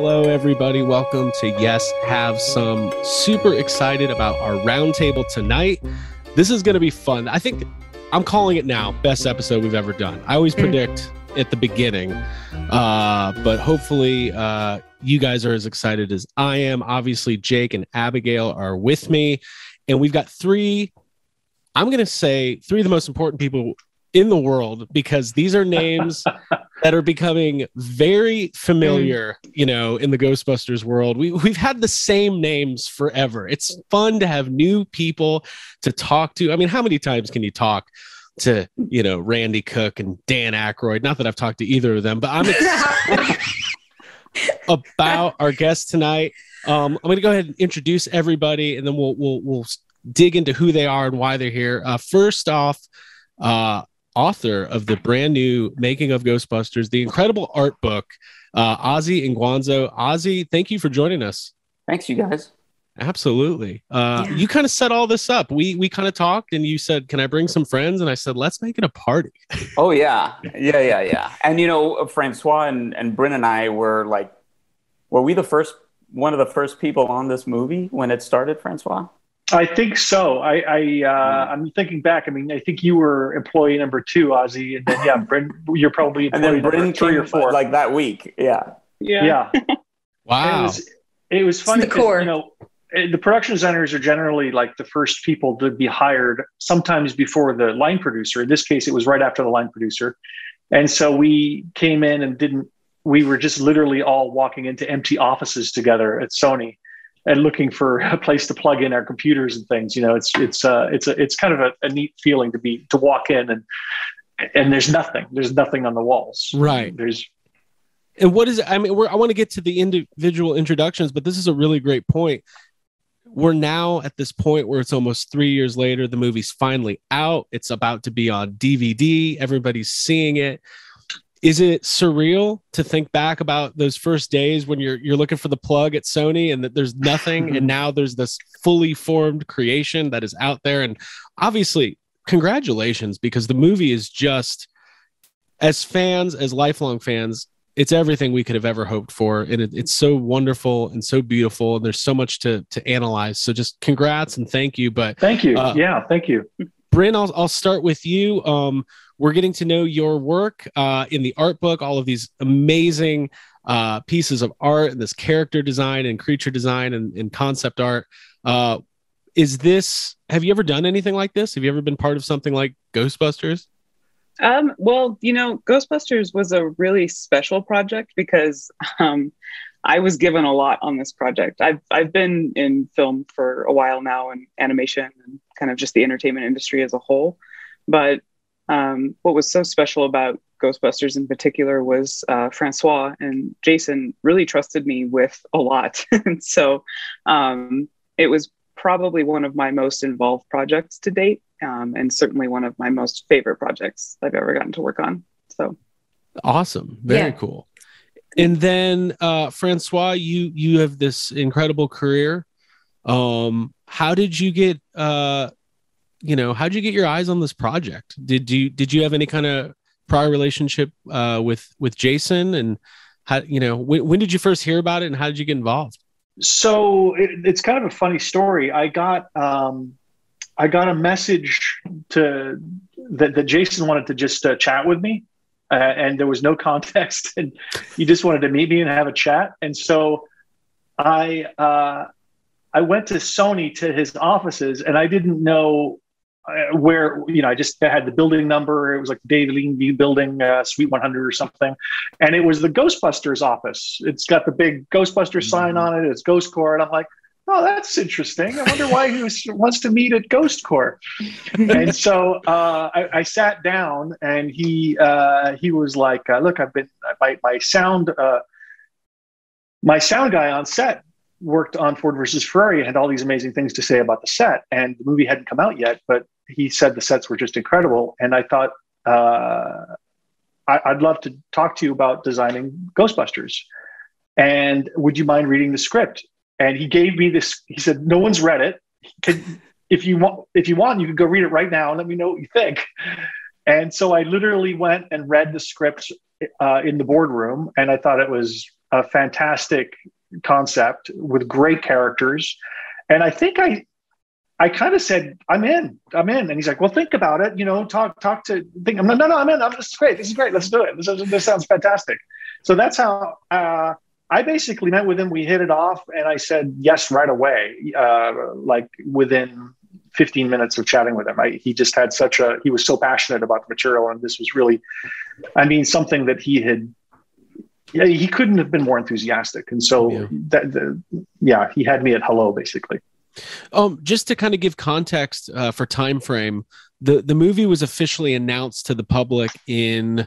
Hello, everybody. Welcome to Yes Have Some. Super excited about our roundtable tonight. This is going to be fun. I think I'm calling it now best episode we've ever done. I always predict at the beginning, uh, but hopefully uh, you guys are as excited as I am. Obviously, Jake and Abigail are with me, and we've got three. I'm going to say three of the most important people in the world because these are names that are becoming very familiar, you know, in the Ghostbusters world. We we've had the same names forever. It's fun to have new people to talk to. I mean, how many times can you talk to, you know, Randy Cook and Dan Aykroyd? Not that I've talked to either of them, but I'm excited about our guest tonight. Um, I'm going to go ahead and introduce everybody, and then we'll we'll we'll dig into who they are and why they're here. Uh, first off, uh, author of the brand new Making of Ghostbusters, the incredible art book, uh, Ozzy Inguanzo. Ozzy, thank you for joining us. Thanks, you guys. Absolutely. Uh, yeah. You kind of set all this up. We we kind of talked, and you said, "Can I bring some friends?" And I said, "Let's make it a party." oh yeah, yeah, yeah, yeah. And you know, Francois and and Brynn and I were like, were we the first one of the first people on this movie when it started, Francois? I think so. I, I uh, hmm. I'm thinking back. I mean, I think you were employee number two, Ozzy, and then yeah, Brynn, you're probably employee and then Brynn three or four, like that week. Yeah, yeah, yeah. wow. It was, it was funny. The core. You know, eh, the production designers are generally like the first people to be hired, sometimes before the line producer. In this case, it was right after the line producer, and so we came in and didn't. We were just literally all walking into empty offices together at Sony and looking for a place to plug in our computers and things. You know, it's it's uh, it's a it's kind of a, a neat feeling to be to walk in and and there's nothing. There's nothing on the walls. Right. There's and what is I mean, I want to get to the individual introductions, but this is a really great point. We're now at this point where it's almost three years later. The movie's finally out. It's about to be on DVD. Everybody's seeing it is it surreal to think back about those first days when you're you're looking for the plug at Sony and that there's nothing and now there's this fully formed creation that is out there? And obviously congratulations because the movie is just as fans as lifelong fans it's everything we could have ever hoped for. And it, it's so wonderful and so beautiful. And there's so much to to analyze. So just congrats and thank you. But thank you. uh, yeah thank you Brynn I'll, I'll start with you um we're getting to know your work uh, in the art book, all of these amazing uh, pieces of art and this character design and creature design and, and concept art. Uh, is this, have you ever done anything like this? Have you ever been part of something like Ghostbusters? Um, well, you know, Ghostbusters was a really special project because um, I was given a lot on this project. I've I've been in film for a while now and animation and kind of just the entertainment industry as a whole. But um, what was so special about Ghostbusters in particular was uh, Francois and Jason really trusted me with a lot. and so um, it was probably one of my most involved projects to date, um, and certainly one of my most favorite projects I've ever gotten to work on. So awesome. Very yeah. cool. And then uh, Francois, you you have this incredible career. Um, how did you get uh, you know, how did you get your eyes on this project? Did you did you have any kind of prior relationship uh, with with Jason and how you know when, when did you first hear about it and how did you get involved? So it, it's kind of a funny story. I got um, I got a message to that, that Jason wanted to just uh, chat with me, uh, and there was no context, and he just wanted to meet me and have a chat. And so I uh, I went to Sony to his offices, and I didn't know uh, where you know I just had the building number. It was like the David Lean building, uh, Suite 100 or something, and it was the Ghostbusters office. It's got the big Ghostbusters mm-hmm. sign on it. It's Ghost Corps, and I'm like, oh, that's interesting. I wonder why he was, wants to meet at Ghost Corps. and so uh, I, I, sat down, and he uh, he was like, uh, look, I've been my my sound. Uh, my sound guy on set worked on Ford versus Ferrari and had all these amazing things to say about the set. And the movie hadn't come out yet, but he said the sets were just incredible. And I thought, uh, I, would love to talk to you about designing Ghostbusters. And would you mind reading the script? And he gave me this. He said, "No one's read it. Can, if you want, if you want, you can go read it right now and let me know what you think." And so I literally went and read the script uh, in the boardroom, and I thought it was a fantastic concept with great characters. And I think I I kind of said, I'm in, I'm in. And he's like, well, think about it, you know, talk, talk to, think, I'm like, no, no, I'm in. I'm, this is great. This is great. Let's do it. This, is, this sounds fantastic. So that's how uh, I basically met with him. We hit it off and I said yes right away, uh, like within 15 minutes of chatting with him. I, he just had such a, he was so passionate about the material. And this was really, I mean, something that he had, yeah, he couldn't have been more enthusiastic. And so yeah. that, the, yeah, he had me at hello, basically. Um, just to kind of give context uh, for time frame, the the movie was officially announced to the public in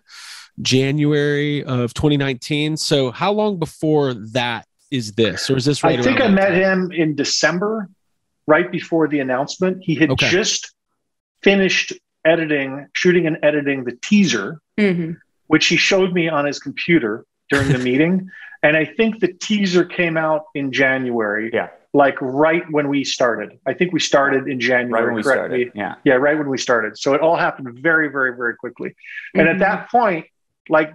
January of 2019. So, how long before that is this, or is this right? I think I met time? him in December, right before the announcement. He had okay. just finished editing, shooting and editing the teaser, mm-hmm. which he showed me on his computer during the meeting. And I think the teaser came out in January. Yeah like right when we started. I think we started in January. Right when we started. Yeah. Yeah, right when we started. So it all happened very, very, very quickly. Mm-hmm. And at that mm-hmm. point, like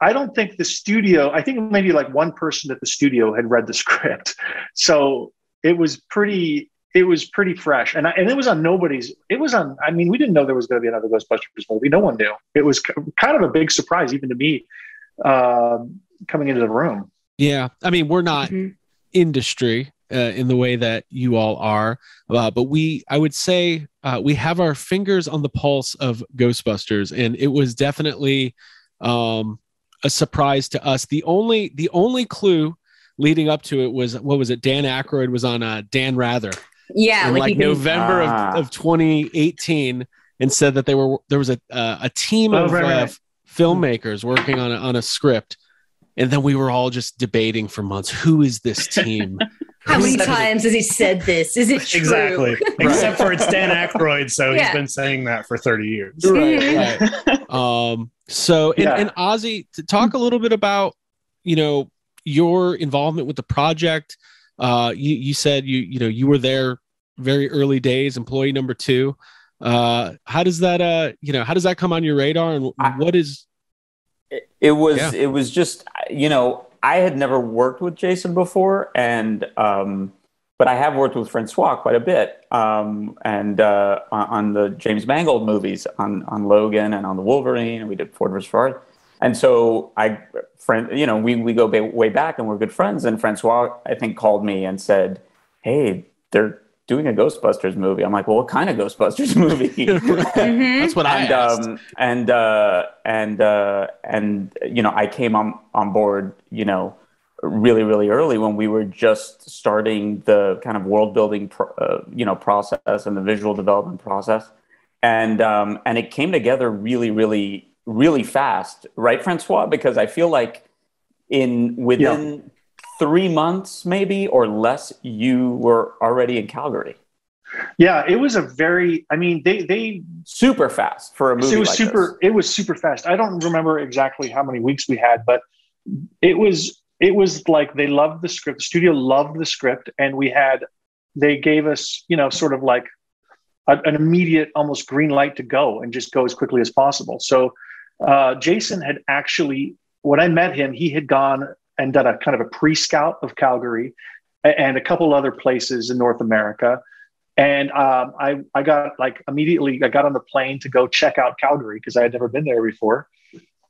I don't think the studio, I think maybe like one person at the studio had read the script. So it was pretty it was pretty fresh. And I, and it was on nobody's it was on i mean we didn't know there was going to be another ghostbusters movie. No one knew. It was kind of a big surprise even to me uh, coming into the room. Yeah. I mean we're not mm-hmm. industry uh, in the way that you all are. Uh, but we, I would say, uh, we have our fingers on the pulse of Ghostbusters, and it was definitely um, a surprise to us. The only, the only clue leading up to it was what was it? Dan Aykroyd was on uh, Dan Rather. Yeah, in like, like November of, ah. of 2018, and said that they were there was a uh, a team oh, of right, right. Uh, filmmakers working on a, on a script and then we were all just debating for months who is this team How many times has he said this? Is it true? Exactly. Except for it's Dan Aykroyd, so yeah. he's been saying that for 30 years. Right. right. um, so, and, yeah. and Ozzy, to talk a little bit about, you know, your involvement with the project. Uh, you, you said you, you know, you were there very early days, employee number two. Uh, how does that, uh, you know, how does that come on your radar and what is, it, it was, yeah. it was just, you know, I had never worked with Jason before, and um, but I have worked with Francois quite a bit, um, and uh, on, the James Mangold movies, on on Logan and on the Wolverine, and we did Ford vs. Ferrari. And so I, friend, you know, we we go way back, and we're good friends. And Francois, I think, called me and said, "Hey, they're doing a Ghostbusters movie. I'm like, well, what kind of Ghostbusters movie? mm-hmm. That's what I and, asked. Um, and uh, and uh, and you know, I came on on board, you know, really really early when we were just starting the kind of world building, pro- uh, you know, process and the visual development process, and um, and it came together really really really fast, right, Francois? Because I feel like in within yeah three months, maybe or less, you were already in Calgary. Yeah, it was a very. I mean, they they super fast for a movie. It was like super. This. It was super fast. I don't remember exactly how many weeks we had, but it was it was like they loved the script. The studio loved the script, and we had they gave us you know sort of like a, an immediate almost green light to go and just go as quickly as possible. So uh, Jason had actually when I met him, he had gone and done a kind of a pre-scout of Calgary and a couple other places in North America. And um, I, I got like immediately, I got on the plane to go check out Calgary because I had never been there before.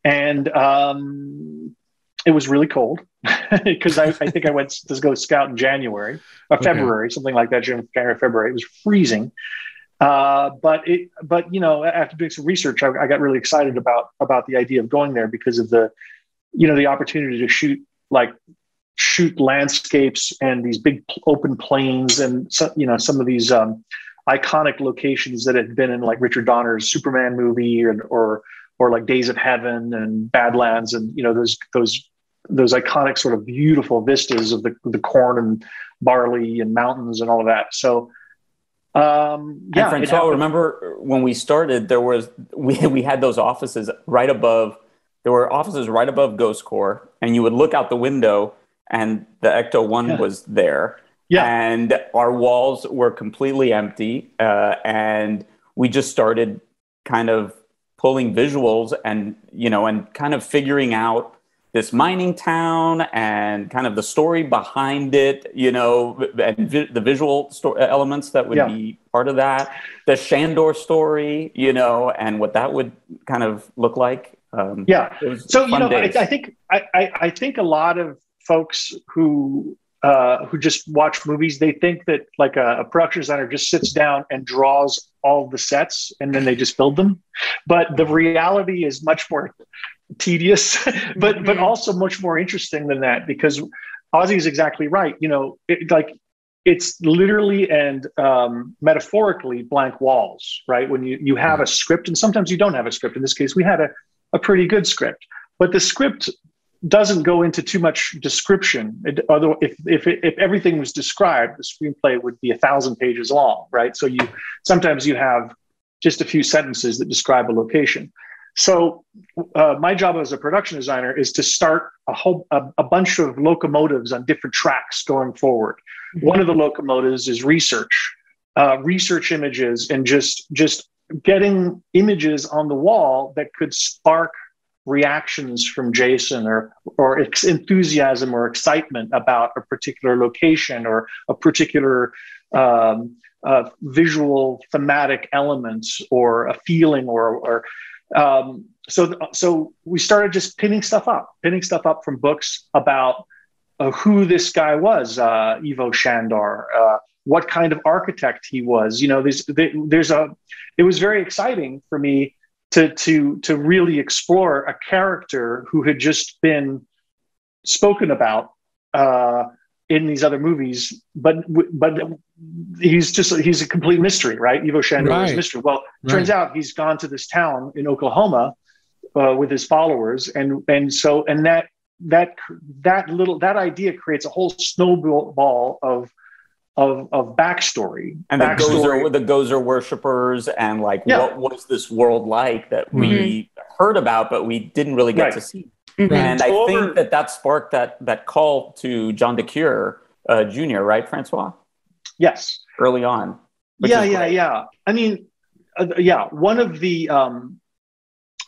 And um, it was really cold because I, I, think I went to go scout in January or February, okay. something like that, January, February. It was freezing. Uh, but it, but you know, after doing some research, I, I got really excited about about the idea of going there because of the, you know, the opportunity to shoot like shoot landscapes and these big open plains and so, you know some of these um, iconic locations that had been in like Richard Donner's Superman movie or or or like Days of Heaven and Badlands and you know those those those iconic sort of beautiful vistas of the the corn and barley and mountains and all of that. So um, yeah, and Francois, remember when we started, there was we we had those offices right above there were offices right above Ghost Corps, and you would look out the window, and the Ecto One yeah. was there. Yeah. And our walls were completely empty, uh, and we just started kind of pulling visuals and you know and kind of figuring out this mining town and kind of the story behind it, you know, and vi- the visual sto- elements that would yeah. be part of that, the Shandor story, you know, and what that would kind of look like. Um, yeah. So you know, I, I, think I, I think a lot of folks who uh, who just watch movies, they think that like a, a, production designer just sits down and draws all the sets and then they just build them. But the reality is much more tedious, but but mm-hmm. also much more interesting than that because Ozzy is exactly right. You know, it, like it's literally and um, metaphorically blank walls, right? When you you have a script, and sometimes you don't have a script. In this case, we had a a pretty good script, but the script doesn't go into too much description. It, although if if if everything was described, the screenplay would be a thousand pages long, right? So you sometimes you have just a few sentences that describe a location. So uh, my job as a production designer is to start a whole a, a bunch of locomotives on different tracks going forward. Mm-hmm. One of the locomotives is research, uh, research images, and just just getting images on the wall that could spark reactions from Jason or or ex- enthusiasm or excitement about a particular location or a particular um, uh, visual thematic elements or a feeling or or um, so, so we started just pinning stuff up, pinning stuff up from books about uh, who this guy was, uh, Ivo Shandor, uh, what kind of architect he was. You know, there's there's a. It was very exciting for me to to to really explore a character who had just been spoken about uh, in these other movies, but but he's just he's a complete mystery, right? Ivo Shandor right. is a mystery. Well, turns out he's gone to this town in Oklahoma uh, with his followers, and and so and that that that little that idea creates a whole snowball of of of backstory and backstory. the Gozer the Gozer worshippers and like yeah. what was this world like that mm-hmm. we heard about but we didn't really get right. to see. Mm-hmm. And I think that that sparked that that call to John DeCuir uh, Jr. Right, Francois? Yes. Early on. Yeah, yeah, yeah. I mean, uh, yeah. One of the um,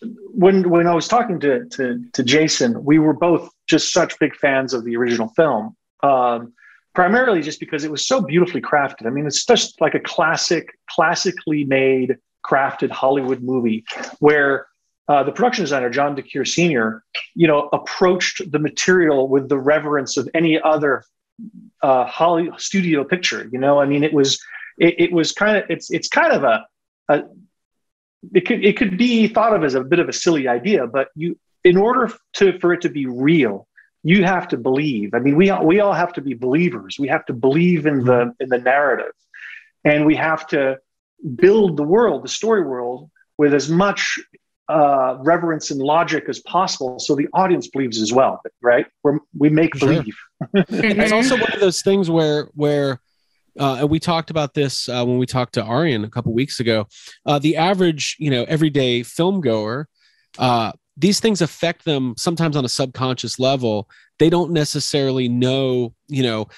when when I was talking to, to to Jason, we were both just such big fans of the original film. Um, primarily just because it was so beautifully crafted. I mean, it's just like a classic, classically made, crafted Hollywood movie where uh, the production designer John DeCuir Sr. you know approached the material with the reverence of any other uh, studio picture. You know, I mean, it was it, it was kind of it's it's kind of a, a it could it could be thought of as a bit of a silly idea, but you in order to for it to be real, you have to believe. I mean, we all, we all have to be believers. We have to believe in the in the narrative, and we have to build the world, the story world, with as much uh, reverence and logic as possible so the audience believes as well right We're, we make believe sure. it's also one of those things where where uh, and we talked about this uh, when we talked to Arian a couple weeks ago. Uh, the average, you know, everyday film goer, uh, these things affect them sometimes on a subconscious level. They don't necessarily know, you know.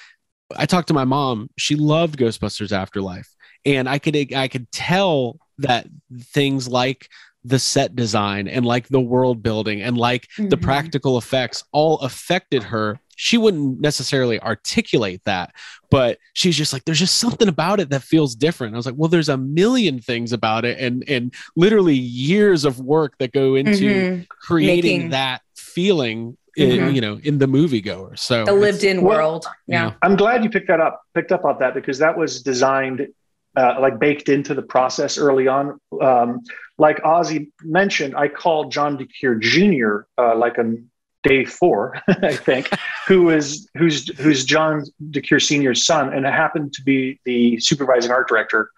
I talked to my mom; she loved Ghostbusters Afterlife, and I could I could tell that things like the set design and like the world building and like mm-hmm. the practical effects all affected her she wouldn't necessarily articulate that but she's just like there's just something about it that feels different i was like well there's a million things about it and and literally years of work that go into mm-hmm. creating Making. that feeling mm-hmm. in, you know in the moviegoer so the lived in world yeah. yeah i'm glad you picked that up picked up on that because that was designed uh, like baked into the process early on. Um, like Ozzy mentioned, I called John DeCuir Jr. Uh, like on day four, I think, who is who's who's John DeCuir Sr.'s son, and happened to be the supervising art director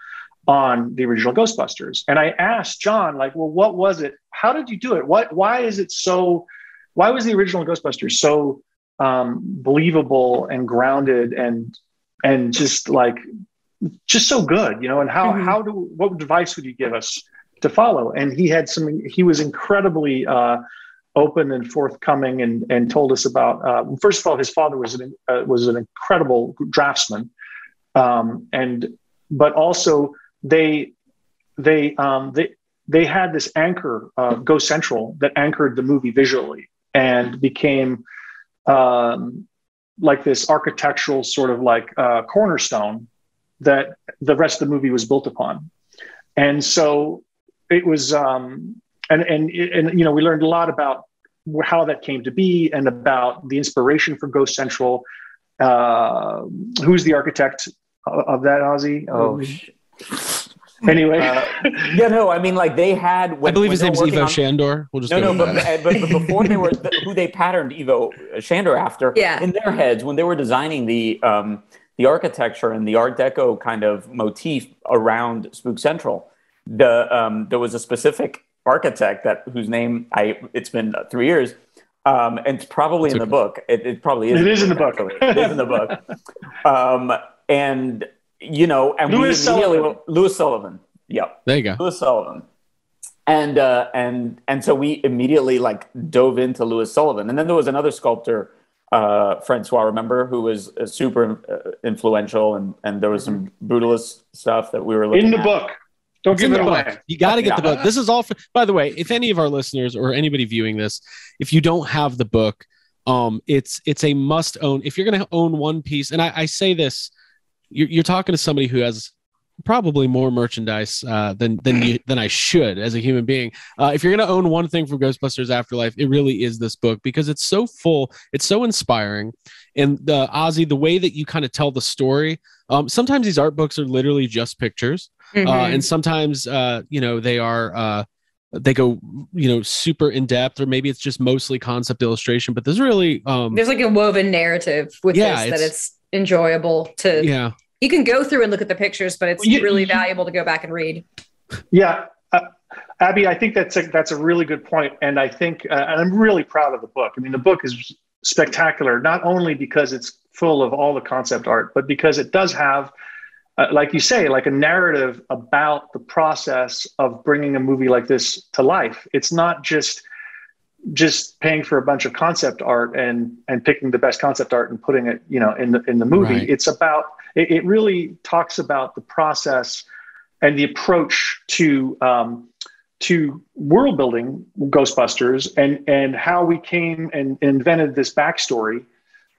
on the original Ghostbusters. And I asked John, like, well, what was it? How did you do it? What? Why is it so? Why was the original Ghostbusters so um, believable and grounded and and just like just so good, you know. And how mm-hmm. how do what advice would you give us to follow? And he had some. He was incredibly uh, open and forthcoming, and and told us about. Uh, first of all, his father was an uh, was an incredible draftsman, um, and but also they they um, they they had this anchor, uh, Ghost Central, that anchored the movie visually. and became um, like this architectural sort of like uh, cornerstone that the rest of the movie was built upon. And so it was, um, and, and, and, you know, we learned a lot about how that came to be and about the inspiration for Ghost Central. Uh, who's the architect of that, Ozzy? Oh, anyway, uh, yeah, no, I mean, like they had. When, I believe his name's Ivo on, Shandor. We'll just no, no, but, but, but before they were who they patterned Ivo Shandor after, yeah. in their heads when they were designing the um, the architecture and the Art Deco kind of motif around Spook Central, the um, there was a specific architect that whose name I it's been three years. Um, and it's probably it's in okay. the book. It, it, probably is. It is in the book. it is in the book. Um, and you know, and Louis Sullivan. Louis Sullivan. Yep. There you go. Louis Sullivan. And uh, and and so we immediately like dove into Louis Sullivan, and then there was another sculptor, uh, Francois, remember, who was uh, super uh, influential, and and there was some brutalist stuff that we were looking in the at. book. Don't give it away. Book. You got to get yeah. the book. This is all. For, by the way, if any of our listeners or anybody viewing this, if you don't have the book, um, it's it's a must own. If you're going to own one piece, and I, I say this you're, you're talking to somebody who has probably more merchandise uh, than than you than I should as a human being. Uh, if you're going to own one thing from Ghostbusters Afterlife, it really is this book because it's so full, it's so inspiring, and the Ozzy, the way that you kind of tell the story. Um, sometimes these art books are literally just pictures, mm-hmm. uh, and sometimes uh, you know they are. Uh, they go, you know, super in depth, or maybe it's just mostly concept illustration. But there's really um, there's like a woven narrative with yeah, this that it's enjoyable to yeah you can go through and look at the pictures, but it's really valuable to go back and read. Yeah. Uh, Abby, I think that's a, that's a really good. And I think, uh, and I'm really proud of the book. I mean, the book is spectacular, not only because it's full of all the concept art, but because it does have, uh, like you say, like a narrative about the process of bringing a movie like this to life. It's not just just paying for a bunch of concept art and and picking the best concept art and putting it you know in the in the movie right. it's about it, it, really talks about the process and the approach to um, to world building ghostbusters and and how we came and invented this backstory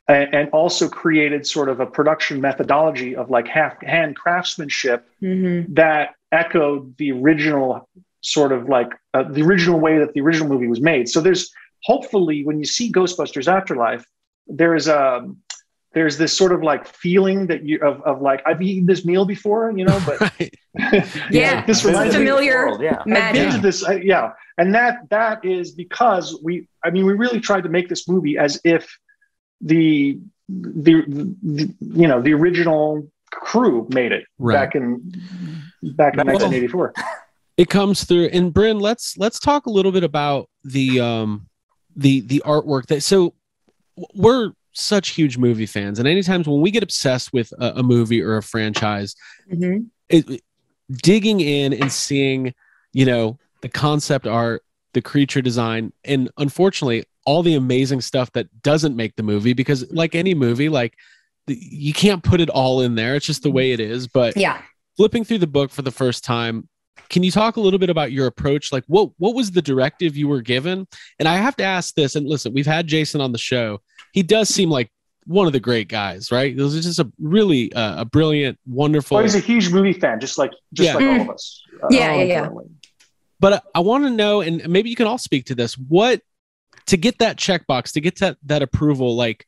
and, and also created sort of a production methodology of like half hand craftsmanship mm-hmm. that echoed the original sort of like uh, the original way that the original movie was made. So there's hopefully when you see Ghostbusters Afterlife, there's a um, there's this sort of like feeling that you of, of like I've eaten this meal before, you know, but yeah, this reminds familiar me yeah. I've been to this, uh, yeah, and that that is because we, I mean, we really tried to make this movie as if the the, the you know the original crew made it right. back in back in well, 1984 it comes through and brynn let's let's talk a little bit about the um the the artwork that so we're such huge movie fans and anytime when we get obsessed with a, a movie or a franchise mm-hmm. it, digging in and seeing you know the concept art the creature design and unfortunately all the amazing stuff that doesn't make the movie because like any movie like you can't put it all in there. It's just the way it is. But yeah. flipping through the book for the first time can you talk a little bit about your approach? Like what what was the directive you were given? And i have to ask this and listen we've had jason on the show. He does seem like one of the great guys right? This is just a really uh, a brilliant wonderful well, he's a huge movie fan just like just yeah. like all of us uh, yeah yeah yeah. but i want to know and maybe you can all speak to this what to get that checkbox to get that that approval like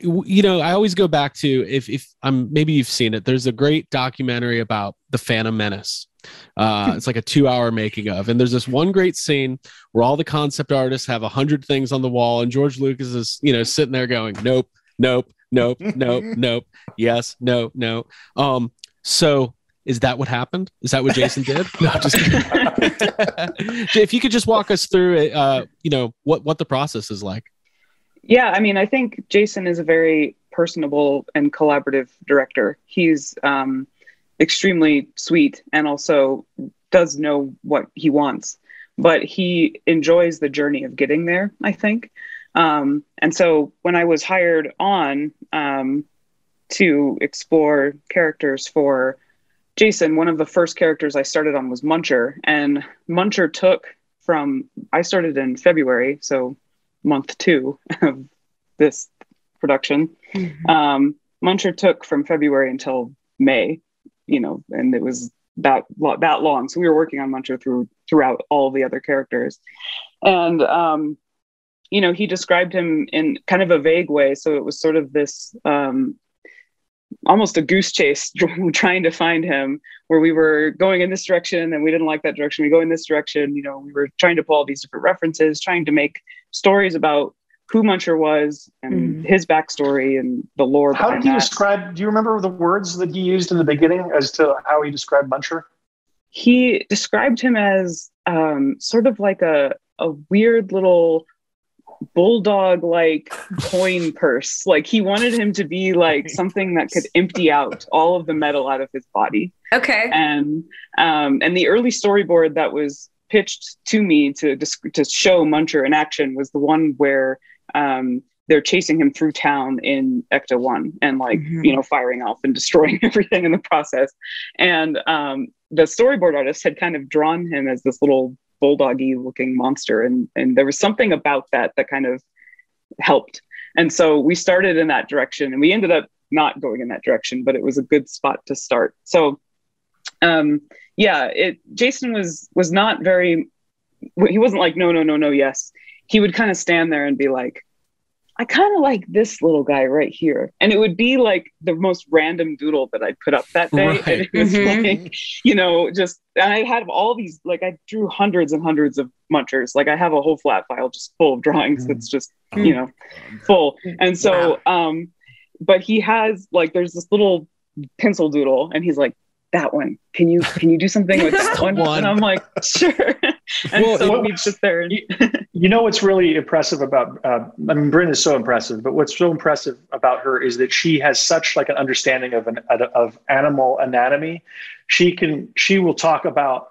you know i always go back to if if i'm maybe you've seen it there's a great documentary about the phantom menace uh, it's like a two hour making of. And there's this one great scene where all the concept artists have a hundred things on the wall, and George Lucas is, you know, sitting there going, Nope, nope, nope, nope, nope, yes, no, no. Um, so is that what happened? Is that what Jason did? No, just if you could just walk us through it, uh, you know, what what the process is like. Yeah, I mean, I think Jason is a very personable and collaborative director. He's um, extremely sweet and also does know what he wants but he enjoys the journey of getting there i think um, and so when i was hired on um, to explore characters for jason one of the first characters i started on was muncher and muncher took from i started in february so month two of this production. Mm-hmm. Um, Muncher took from February until May, you know, and it was that that long. So we were working on Muncher through throughout all the other characters, and um, you know, he described him in kind of a vague way. So it was sort of this um, almost a goose chase trying to find him where we were going in this direction and we didn't like that direction we go in this direction you know we were trying to pull all these different references trying to make stories about who muncher was and mm. his backstory and the lore how did he that. describe do you remember the words that he used in the beginning as to how he described muncher he described him as um, sort of like a, a weird little bulldog like coin purse. Like he wanted him to be like something that could empty out all of the metal out of his body. Okay. And um, and the early storyboard that was pitched to me to to show Muncher in action was the one where um, they're chasing him through town in Ecto One and like mm-hmm. you know firing off and destroying everything in the process. And um, the storyboard artist had kind of drawn him as this little bulldoggy looking monster. And and there was something about that that kind of helped. And so we started in that direction and we ended up not going in that direction but it was a good spot to start. So um yeah it jason was was not very he wasn't like no no no no yes. He would kind of stand there and be like I kind of like this little guy right here. And it would be like the most random doodle that I put up that day. Right. And it was mm-hmm. like, you know, just, and I had all these, like, I drew hundreds and hundreds of munchers. Like, I have a whole flat file just full of drawings mm. that's just, mm. you know, full. And so, wow. um, but he has, like, there's this little pencil doodle, and he's like, that one. Can you can you do something with that one? one? And I'm like, sure. and well, so we just there. you, you, know what's really impressive about uh, I mean Brynn is so impressive, but what's so impressive about her is that she has such like an understanding of an of animal anatomy. She can she will talk about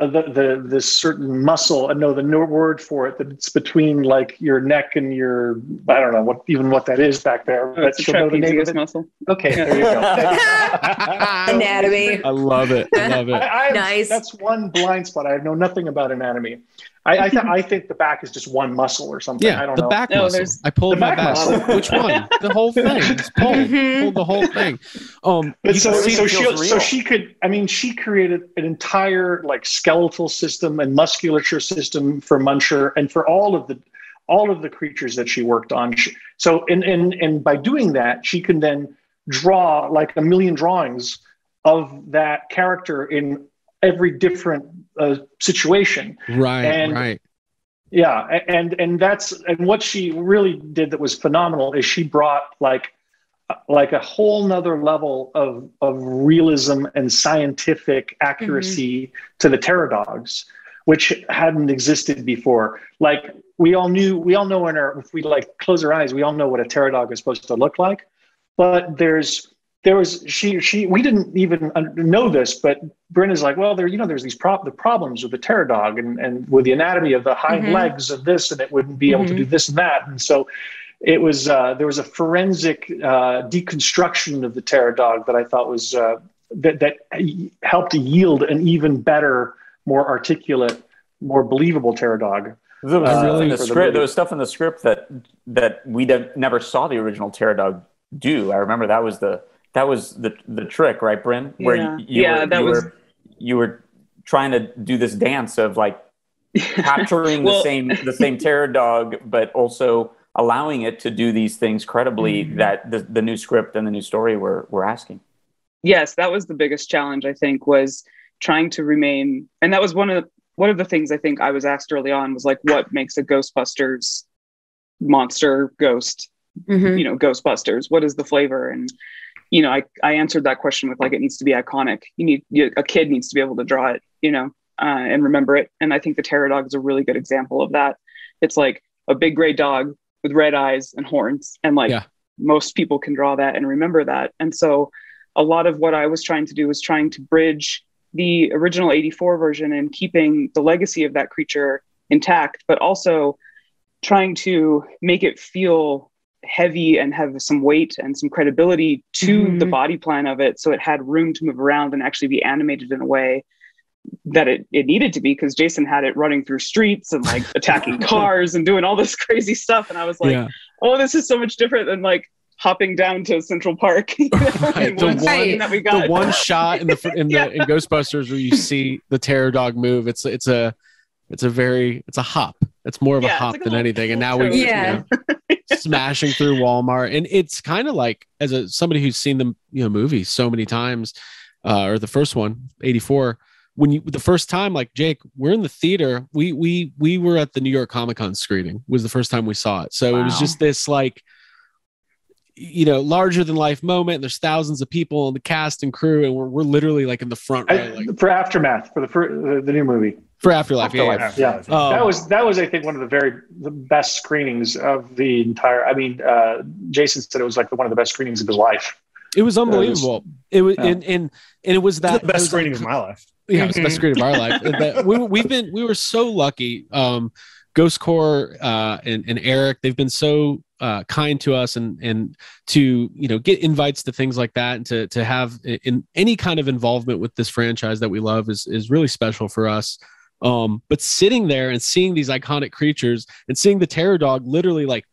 uh, the the this certain muscle and know the no word for it that it's between like your neck and your I don't know what even what that is back there. Oh, but the name of it. muscle. Okay, there you go. anatomy. I love it. I love it. I, I, nice. That's one blind spot. I know nothing about anatomy. I I, th- I, think the back is just one muscle or something. Yeah, I don't the know. back no, muscle. I pulled my back. Muscle. Which one? The whole thing. Just pull, mm-hmm. pull the whole thing. Um, but so so she so she could. I mean, she created an entire like skeletal system and musculature system for Muncher and for all of the all of the creatures that she worked on. She, so and and and by doing that, she can then draw like a million drawings of that character in every different uh, situation. Right. And, right. Yeah, and and that's and what she really did that was phenomenal is she brought like like a whole nother level of of realism and scientific accuracy mm-hmm. to the Terror Dogs, which hadn't existed before. Like we all knew, we all know in our if we like close our eyes, we all know what a terror dog is supposed to look like, but there's there was she she we didn't even know this, but Brenna's like, well, there you know there's these pro- the problems with the terror dog and and with the anatomy of the hind mm-hmm. legs of this, and it wouldn't be mm-hmm. able to do mm-hmm. this and that, and so it was uh, there was a forensic uh, deconstruction of the terror dog that I thought was uh, that that helped yield an even better, more articulate, more believable terror dog. There was, really the script, the there was stuff in the script that that we never saw the original terror dog do. I remember that was the that was the the trick, right, Brynn? Where yeah, you, you yeah, were, that you was. Were, you were trying to do this dance of like capturing well, the same the same terror dog, but also allowing it to do these things credibly mm-hmm. that the, the new script and the new story were were asking. Yes, that was the biggest challenge. I think was trying to remain, and that was one of the, one of the things I think I was asked early on was like, what makes a Ghostbusters monster ghost? Mm-hmm. You know, Ghostbusters. What is the flavor? And you know, I, I answered that question with like, it needs to be iconic. You need, you, a kid needs to be able to draw it, you know, uh, and remember it. And I think the Terror Dog is a really good example of that. It's like a big gray dog with red eyes and horns. And like yeah. most people can draw that and remember that. And so a lot of what I was trying to do was trying to bridge the original 84 version and keeping the legacy of that creature intact, but also trying to make it feel heavy and have some weight and some credibility to mm-hmm. the body plan of it so it had room to move around and actually be animated in a way that it, it needed to be because Jason had it running through streets and like attacking cars and doing all this crazy stuff. And I was like, yeah. oh, this is so much different than like hopping down to Central Park. You know, right. the, one, that we got. the one shot in the in the yeah. in Ghostbusters where you see the terror dog move. It's it's a it's a very it's a hop. It's more of yeah, a hop like than a anything. And now we yeah. You know, smashing through Walmart, and it's kind of like as a somebody who's seen the you know movie so many times, uh, or the first one, eighty four. When you the first time, like Jake, we're in the theater. We we we were at the New York Comic Con screening. Was the first time we saw it. So wow. it was just this like you know larger than life moment there's thousands of people in the cast and crew and we're, we're literally like in the front row, like, for aftermath for the for the new movie for afterlife, afterlife yeah, yeah. Um, that was that was i think one of the very the best screenings of the entire i mean uh, jason said it was like one of the best screenings of his life it was unbelievable it was, it was yeah. and, and and it was that the best screening like, of my life yeah it was the best screening of our life we, we've been we were so lucky um Ghost Corps uh, and, and Eric, they've been so uh, kind to us and and to you know get invites to things like that and to to have in any kind of involvement with this franchise that we love is is really special for us. Um, but sitting there and seeing these iconic creatures and seeing the terror dog literally like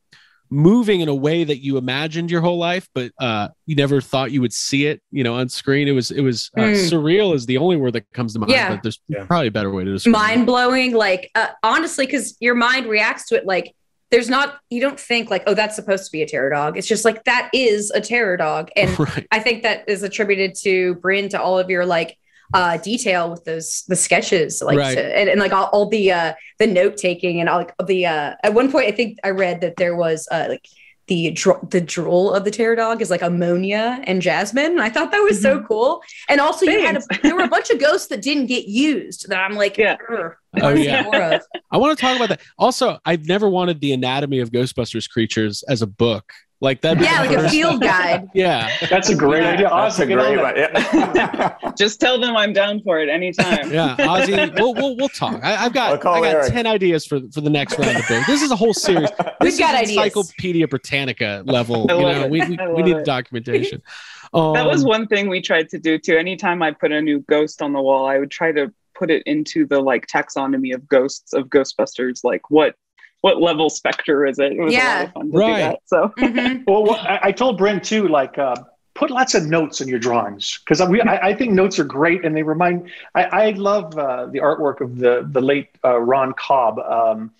moving in a way that you imagined your whole life, but uh, you never thought you would see it, you know, on screen. It was it was uh, mm. surreal is the only word that comes to mind. Yeah. But there's yeah. probably a better way to describe it. mind blowing. Like uh, honestly, because your mind reacts to it like there's not you don't think like oh that's supposed to be a terror dog it's just like that is a terror dog and right. i think that is attributed to brynn to all of your like uh, detail with those the sketches, like right. to, and, and, like all, all the uh, the note taking and all like the uh, at one point I think I read that there was uh, like the dro- the drool of the terror dog is like ammonia and jasmine. I thought that was mm-hmm. so cool. And also Thanks. you had a, there were a bunch of ghosts that didn't get used that I'm like, yeah. Oh yeah. I want to talk about that. Also, I've never wanted the anatomy of Ghostbusters creatures as a book. Like that. Yeah, like a field guide. yeah, that's a great idea. That's a great one. Yeah. Just tell them I'm down for it anytime. Yeah, Ozzy, we'll we'll, we'll talk. I, have got I got Eric. ten ideas for for the next round of books. This is a whole series. We've got ideas. Encyclopedia Britannica level. You know, we we, we need it. documentation. Um, that was one thing we tried to do too. Anytime I put a new ghost on the wall, I would try to put it into the like taxonomy of ghosts of Ghostbusters, like what what level specter is it? It was yeah. a lot of fun to right. do that. So, mm-hmm. well, well, I, I, told Brynn too, like, uh, put lots of notes in your drawings because I, I, think notes are great and they remind. I, I love uh, the artwork of the the late uh, Ron Cobb, um,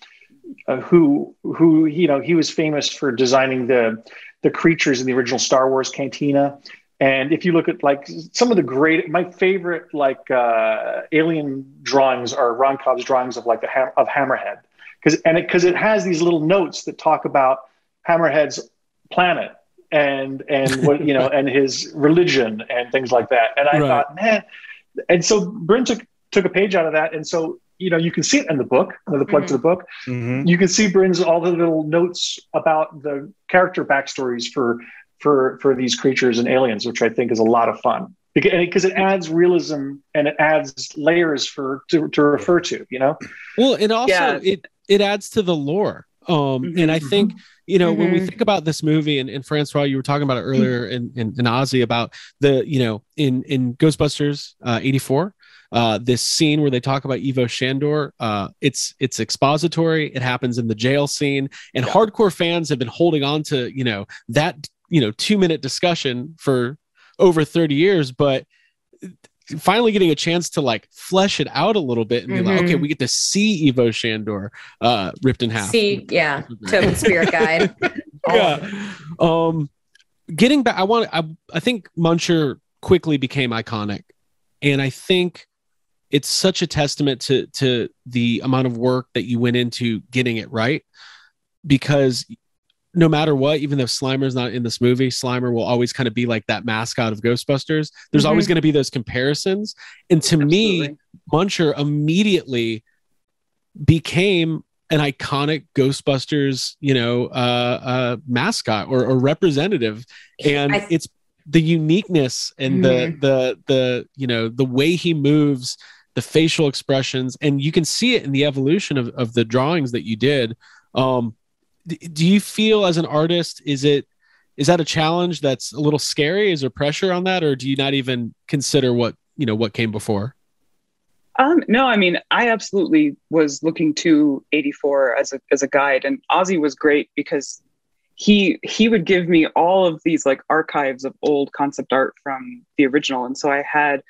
uh, who who you know he was famous for designing the the creatures in the original Star Wars Cantina. And if you look at like some of the great, my favorite like uh, alien drawings are Ron Cobb's drawings of like the ha- of Hammerhead because and because it, it, has these little notes that talk about Hammerhead's planet and and what you know and his religion and things like that. And I right. thought, man, and so Brynn took took a page out of that, and so you know you can see it in the book, the plug mm-hmm. to the book. Mm-hmm. You can see Brynn's all the little notes about the character backstories for for for these creatures and aliens, which I think is a lot of fun because it adds realism and it adds layers for to, to refer to you know well and also yeah. it it adds to the lore. Um, mm-hmm. and I think, you know, mm-hmm. when we mm-hmm. think about this movie and, and Francois, you were talking about it earlier in, in, in Ozzy about the, you know, in, in Ghostbusters uh, 84, uh, this scene where they talk about Ivo Shandor, uh, it's it's expository. It happens in the jail scene, and yeah. hardcore fans have been holding on to you know that you know two minute discussion for over thirty years. But finally getting a chance to like flesh it out a little bit and mm-hmm. be like, okay, mm-hmm. we get to see Ivo Shandor uh, ripped in half. See, yeah, Tobin Spirit Guide. yeah. Um, getting back, I want, I, I think Muncher quickly became iconic, and I think it's such a testament to to the amount of work that you went into getting it right because no matter what, even though Slimer's not in this movie, Slimer will always kind of be like that mascot of Ghostbusters. There's mm-hmm. always going to be those comparisons. And to Absolutely. me, Muncher immediately became an iconic Ghostbusters, you know, uh, uh, mascot or, or representative. And th- it's the uniqueness and mm-hmm. the, the, the, you know, the way he moves, the facial expressions, and you can see it in the evolution of, of the drawings that you did. Um, do you feel as an artist is it is that a challenge that's a little scary? Is there pressure on that or do you not even consider what you know what came before? Um, no, I mean, I absolutely was looking to 84 as a as a guide, and Ozzy was great because he he would give me all of these like archives of old concept art from the original, and so I had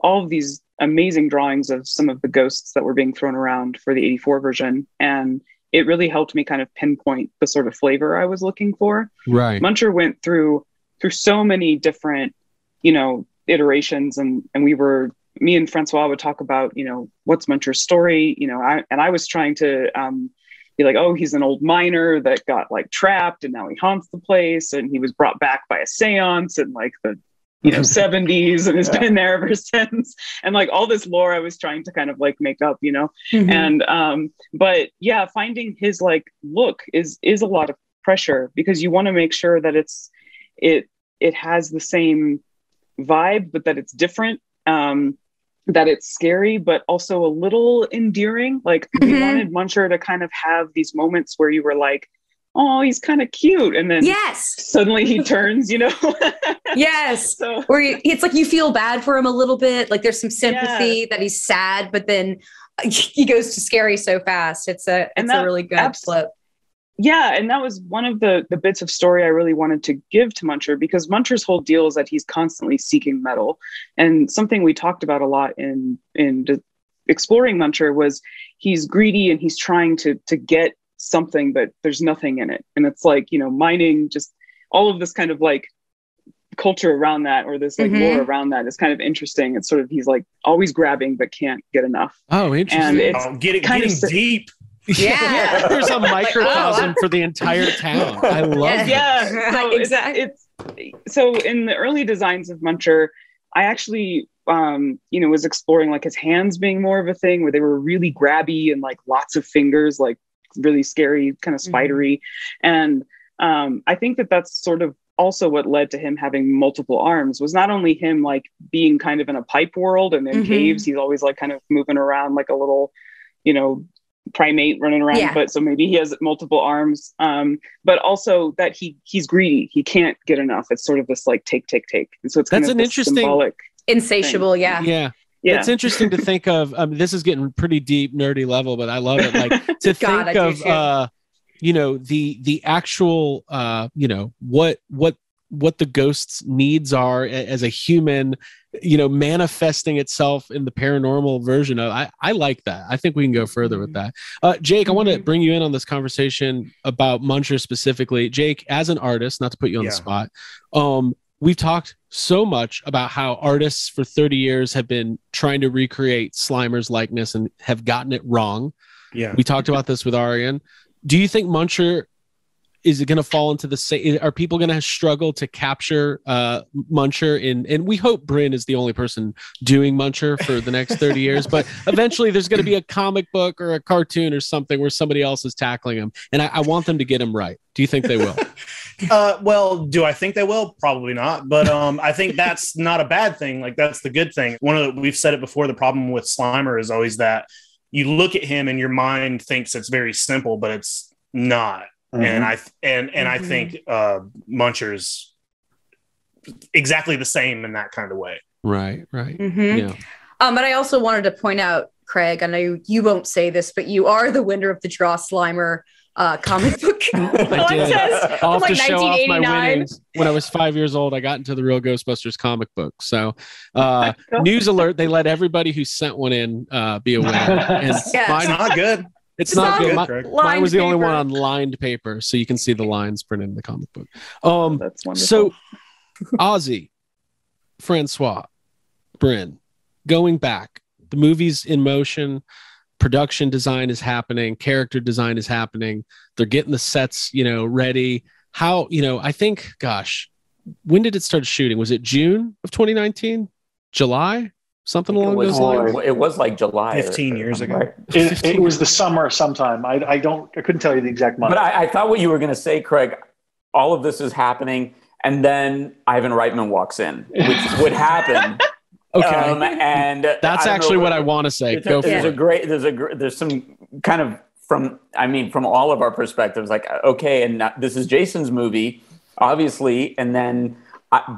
all of these amazing drawings of some of the ghosts that were being thrown around for the 84 version, and it really helped me kind of pinpoint the sort of flavor I was looking for. Right. Muncher went through through so many different, you know, iterations, and and we were me and Francois would talk about, you know, what's Muncher's story, you know, I, and I was trying to um, be like, oh, he's an old miner that got like trapped and now he haunts the place and he was brought back by a seance and like the, you know, 70s and has yeah. been there ever since. And like all this lore I was trying to kind of like make up, you know, mm-hmm. and, um, but yeah, finding his like look is, is a lot of pressure because you want to make sure that it's, it, it has the same vibe, but that it's different. Um, that it's scary, but also a little endearing. Like mm-hmm. we wanted Muncher to kind of have these moments where you were like, oh, he's kind of cute. And then yes, suddenly he turns, you know? yes. So, you, it's like you feel bad for him a little bit. Like there's some sympathy yeah. that he's sad, but then he goes to scary so fast. It's a, it's that, a really good abs- flip yeah and that was one of the the bits of story i really wanted to give to muncher because muncher's whole deal is that he's constantly seeking metal and something we talked about a lot in in exploring muncher was he's greedy and he's trying to to get something but there's nothing in it and it's like you know mining just all of this kind of like culture around that or this like mm-hmm. lore around that is kind of interesting it's sort of he's like always grabbing but can't get enough oh interesting and it's oh, getting, kind getting of, deep yeah. There's a microcosm for the entire town. I love it. Yeah. So exactly. It's, it's, so in the early designs of Muncher, I actually um, you know, was exploring like his hands being more of a thing where they were really grabby and like lots of fingers, like really scary, kind of mm-hmm. spidery. Mm-hmm. And um, I think that that's sort of also what led to him having multiple arms was not only him like being kind of in a pipe world and in mm-hmm. caves, he's always like kind of moving around like a little, you know, primate running around yeah. but so maybe he has multiple arms um but also that he he's greedy he can't get enough it's sort of this like take take take and so it's that's an interesting symbolic insatiable thing. yeah yeah yeah. It's interesting to think of. Um, this is getting pretty deep, nerdy level, but I love it. Like to God, think of, uh, you know, the the actual, uh, you know, what what what the ghost's needs are as a human you know manifesting itself in the paranormal version of i i like that i think we can go further with mm-hmm. that uh, jake i want to mm-hmm. bring you in on this conversation about muncher specifically jake as an artist not to put you on yeah. the spot um we've talked so much about how artists for 30 years have been trying to recreate slimer's likeness and have gotten it wrong. Yeah. We talked about this with arian do you think muncher is it going to fall into the same are people going to struggle to capture uh muncher in and we hope brynn is the only person doing muncher for the next 30 years but eventually there's going to be a comic book or a cartoon or something where somebody else is tackling him and i, I want them to get him right. Do you think they will uh well do i think they will probably not but um i think that's not a bad thing like that's the good thing one of the we've said it before the problem with slimer is always that you look at him and your mind thinks it's very simple but it's not Mm-hmm. And I and and mm-hmm. I think uh, Muncher's exactly the same in that kind of way. Right, right. Mm-hmm. Yeah. Um, but I also wanted to point out, Craig. I know you won't say this, but you are the winner of the Draw Slimer uh, comic book contest from like 1989. When I was five years old, I got into the real Ghostbusters comic book. So, uh, news alert: they let everybody who sent one in uh, be a winner. And yeah. mine, not good. It's, it's not, not, good. My, mine was the paper. only one on lined paper, so you can see the lines printed in the comic book. Um, That's wonderful. So, Ozzy, Francois, Brynn, going back, the movie's in motion. Production design is happening. Character design is happening. They're getting the sets, you know, ready. How, you know, I think, gosh, when did it start shooting? Was it June of 2019? July? something along was, those lines. It was like July, fifteen or, years ago. Right? It, it, was the summer sometime. I, I don't, I couldn't tell you the exact month. But I, I thought what you were going to say, Craig. All of this is happening, and then Ivan Reitman walks in, which would happen. Okay, um, and that's actually what I want to say. Go there's a, a great, there's a, there's some kind of from, I mean, from all of our perspectives, like okay, and this is Jason's movie, obviously, and then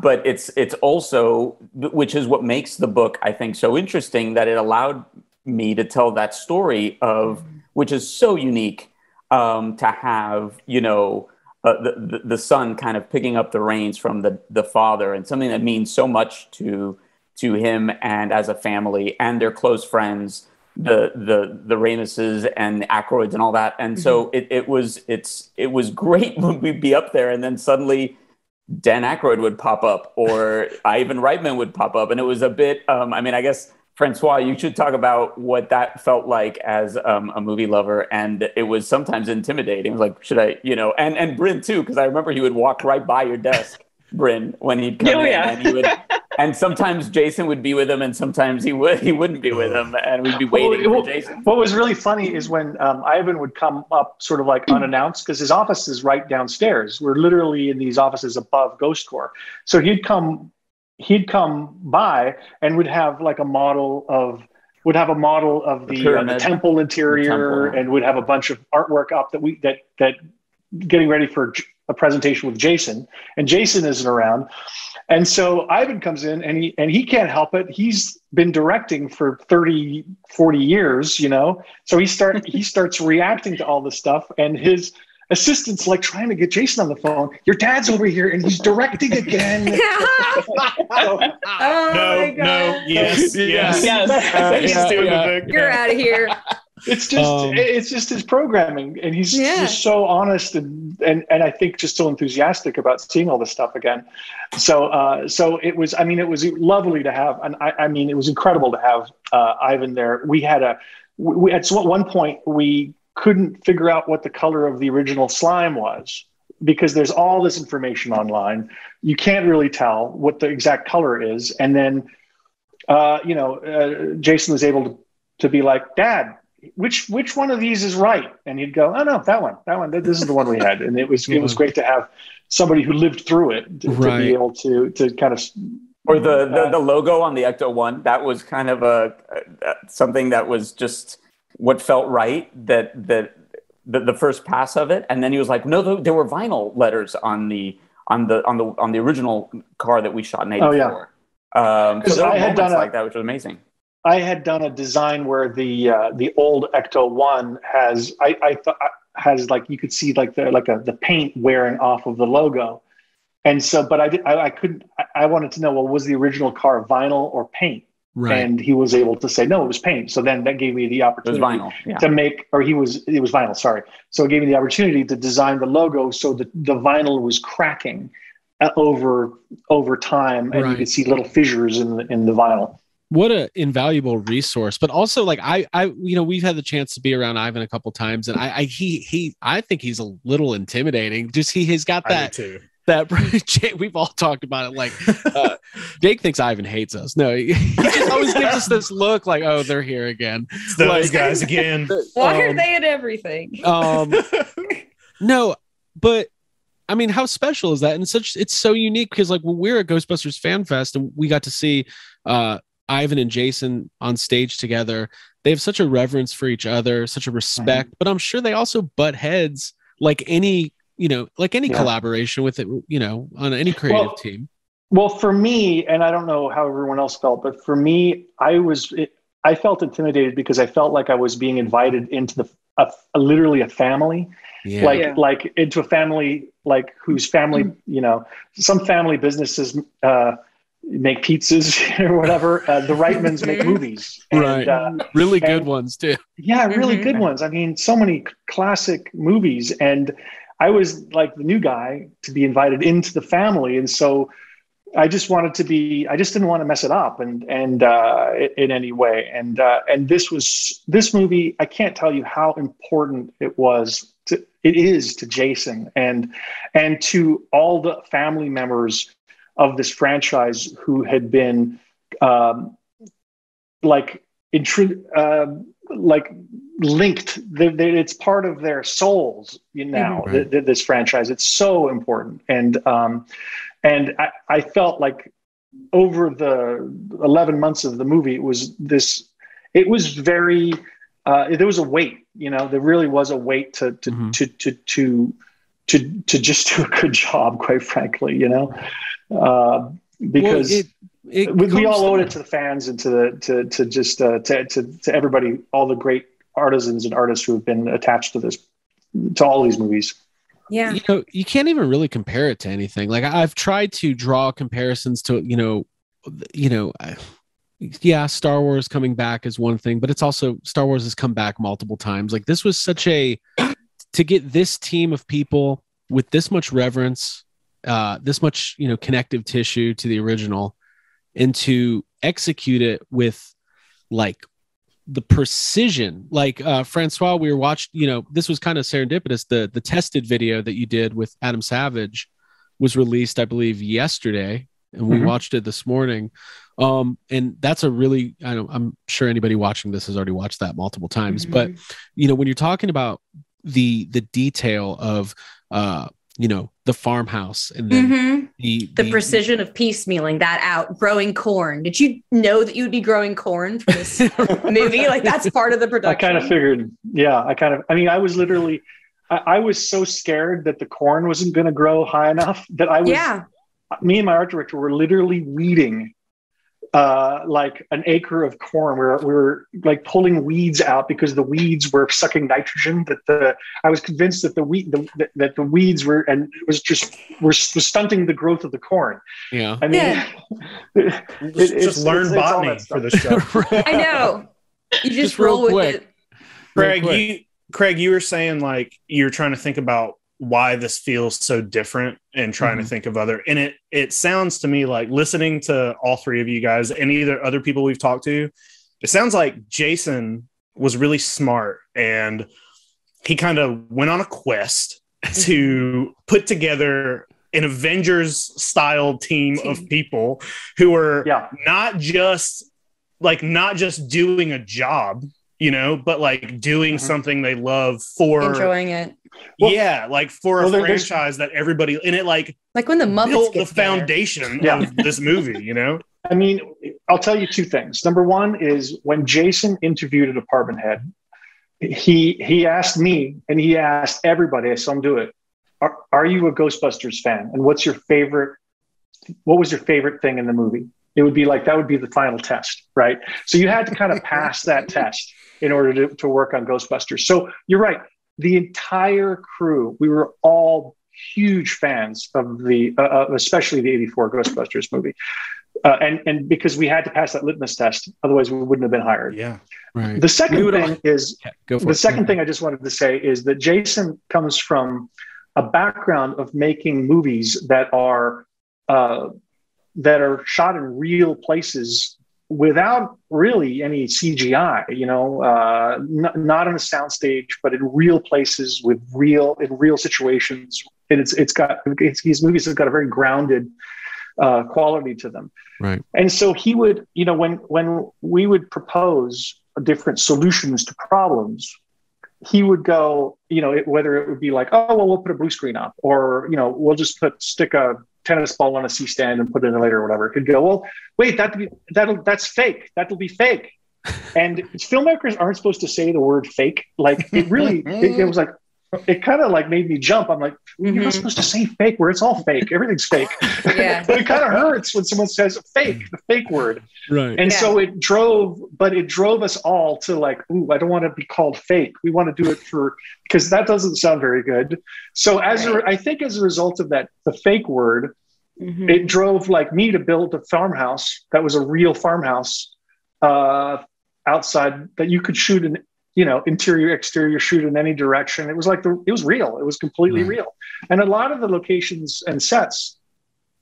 but it's it's also which is what makes the book I think so interesting that it allowed me to tell that story of which is so unique um, to have you know uh, the, the, the son kind of picking up the reins from the the father and something that means so much to to him and as a family and their close friends the the the Ramises and Aykroyds and all that and mm-hmm. so it, it was it's it was great when we'd be up there and then suddenly Dan Aykroyd would pop up or Ivan Reitman would pop up and it was a bit um, I mean I guess Francois, you should talk about what that felt like as um, a movie lover, and it was sometimes intimidating. It was like, should I, you know, and and Brynn too, because I remember he would walk right by your desk, Brynn, when he'd come oh, in, yeah. and he would, and sometimes Jason would be with him, and sometimes he would he wouldn't be with him, and we'd be waiting well, for Jason. What was really funny is when um, Ivan would come up, sort of like unannounced, because his office is right downstairs. We're literally in these offices above Ghost Corps, so he'd come he'd come by and would have like a model of would have a model of the, the, uh, the temple interior the temple. and would have a bunch of artwork up that we that that getting ready for a presentation with Jason and Jason isn't around and so Ivan comes in and he and he can't help it he's been directing for 30 40 years you know so he start he starts reacting to all this stuff and his assistant's like trying to get Jason on the phone. Your dad's over here and he's directing again. oh, no, no, yes, yes, yes. Uh, yeah, You're out of here. It's just um, it's just his programming, and he's yeah. just so honest and, and and I think just so enthusiastic about seeing all this stuff again. So uh, so it was. I mean, it was lovely to have, and I, I mean, it was incredible to have uh, Ivan there. We had a we, at one point we couldn't figure out what the color of the original slime was because there's all this information online. You can't really tell what the exact color is. And then, uh, you know, uh, Jason was able to, to be like, Dad, which which one of these is right? And he'd go, Oh no, that one, that one. This is the one we had. And it was it was great to have somebody who lived through it to, right. to be able to to kind of or the, the, uh, the logo on the Ecto One. That was kind of a, a something that was just what felt right that that the, the first pass of it and then he was like no there were vinyl letters on the on the on the on the original car that we shot in 84 oh, yeah. um so there I had done a, like that which was amazing i had done a design where the uh, the old ecto 1 has i i thought has like you could see like the like a the paint wearing off of the logo and so but i did i, I couldn't I wanted to know well was the original car vinyl or paint Right. And he was able to say, no, it was paint. So then that gave me the opportunity vinyl, yeah. to make, or he was, it was vinyl, sorry. So it gave me the opportunity to design the logo so that the vinyl was cracking uh, over over time and right. you could see little fissures in the, in the vinyl what an invaluable resource but also like i i you know we've had the chance to be around ivan a couple times and i i he he i think he's a little intimidating just he has got that that we've all talked about it. Like uh, Jake thinks Ivan hates us. No, he, he, just always gives us this look like, oh, they're here again. It's those like, guys again. Why um, are they at everything? Um, no, but I mean, how special is that? And such it's so unique because like when we are at Ghostbusters Fan Fest and we got to see uh, Ivan and Jason on stage together, they have such a reverence for each other, such a respect, mm-hmm. but I'm sure they also butt heads like any you know, like any yeah. collaboration with it, you know, on any creative well, team. Well, for me, and I don't know how everyone else felt, but for me, I was, it, I felt intimidated because I felt like I was being invited into the, a, a literally a family, yeah. like, yeah. like into a family, like whose family, mm-hmm. you know, some family businesses, uh, make pizzas or whatever. Uh, the Reitmans make mm-hmm. movies, and, right? Uh, really good and, ones too. Yeah, really mm-hmm. good ones. I mean, so many classic movies, and I was like the new guy to be invited into the family, and so I just wanted to be. I just didn't want to mess it up, and and uh, in any way. And uh, and this was this movie. I can't tell you how important it was. To, it is to Jason and and to all the family members of this franchise who had been um, like intru- uh, like linked it's part of their souls you know mm-hmm. this franchise it's so important and um and I, I felt like over the 11 months of the movie it was this it was very uh there was a weight you know there really was a weight to to mm-hmm. to, to to to to just do a good job quite frankly you know uh because well, it, it we, we all owed it to the fans and to the to to just uh, to, to to everybody, all the great artisans and artists who have been attached to this to all these movies. Yeah, you know, you can't even really compare it to anything. Like I've tried to draw comparisons to you know, you know. yeah, Star Wars coming back is one thing, but it's also Star Wars has come back multiple times. Like this was such a to get this team of people with this much reverence, uh, this much you know connective tissue to the original, and to execute it with like the precision like uh francois we were watched you know this was kind of serendipitous the the tested video that you did with adam savage was released i believe yesterday and we mm-hmm. watched it this morning um and that's a really I don't, i'm sure anybody watching this has already watched that multiple times mm-hmm. but you know when you're talking about the the detail of uh you know the farmhouse and then mm-hmm. the, the, the precision of piecemealing that out growing corn. Did you know that you'd be growing corn for this movie? Like that's part of the production i kind of figured yeah i kind of i mean i was literally I, I was so scared that the corn wasn't going to grow high enough that i was yeah. Me and my art director were literally weeding uh, like an acre of corn where we were like pulling weeds out because the weeds were sucking nitrogen that the I was convinced that the wheat the, that the weeds were and it was just were, was stunting the growth of the corn. Yeah. I mean yeah. it, it, just learn it's, botany it's for the show. I know. You just, just roll with quick. it. Craig, you Craig, you were saying like you're trying to think about why this feels so different and trying mm-hmm. to think of other and it it sounds to me like listening to all three of you guys and either other people we've talked to it sounds like jason was really smart and he kind of went on a quest to put together an avengers style team of people who were yeah. not just like not just doing a job you know, but like doing mm-hmm. something they love for enjoying it. Well, yeah, like for well, a franchise that everybody in it like like when the Muppets built the foundation yeah. of this movie, you know? I mean, I'll tell you two things. Number one is when Jason interviewed a department head, he he asked me and he asked everybody, I saw him do it. Are, are you a Ghostbusters fan? And what's your favorite? What was your favorite thing in the movie? It would be like that would be the final test, right? So you had to kind of pass that test in order to, to work on Ghostbusters. So you're right. The entire crew, we were all huge fans of the, uh, especially the 84 Ghostbusters movie. Uh, and, and because we had to pass that litmus test, otherwise we wouldn't have been hired. Yeah. Right. The second thing all... is yeah, the it. second thing I just wanted to say is that Jason comes from a background of making movies that are uh, that are shot in real places without really any CGI, you know, uh, n- not on a soundstage, but in real places with real in real situations. And it's it's got it's, these movies have got a very grounded uh, quality to them. Right. And so he would, you know, when when we would propose different solutions to problems, he would go, you know, it, whether it would be like, oh, well, we'll put a blue screen up, or you know, we'll just put stick a tennis ball on a C stand and put it in later or whatever. It could go, well, wait, that that'll that's fake. That'll be fake. And filmmakers aren't supposed to say the word fake. Like it really, it, it was like it kind of like made me jump. I'm like, you're mm-hmm. not supposed to say fake where it's all fake. Everything's fake. Yeah. but it kind of hurts when someone says fake, the fake word. Right. And yeah. so it drove, but it drove us all to like, ooh, I don't want to be called fake. We want to do it for because that doesn't sound very good. So as right. a, I think as a result of that, the fake word, mm-hmm. it drove like me to build a farmhouse that was a real farmhouse uh, outside that you could shoot in you know interior exterior shoot in any direction. It was like the it was real. It was completely right. real. And a lot of the locations and sets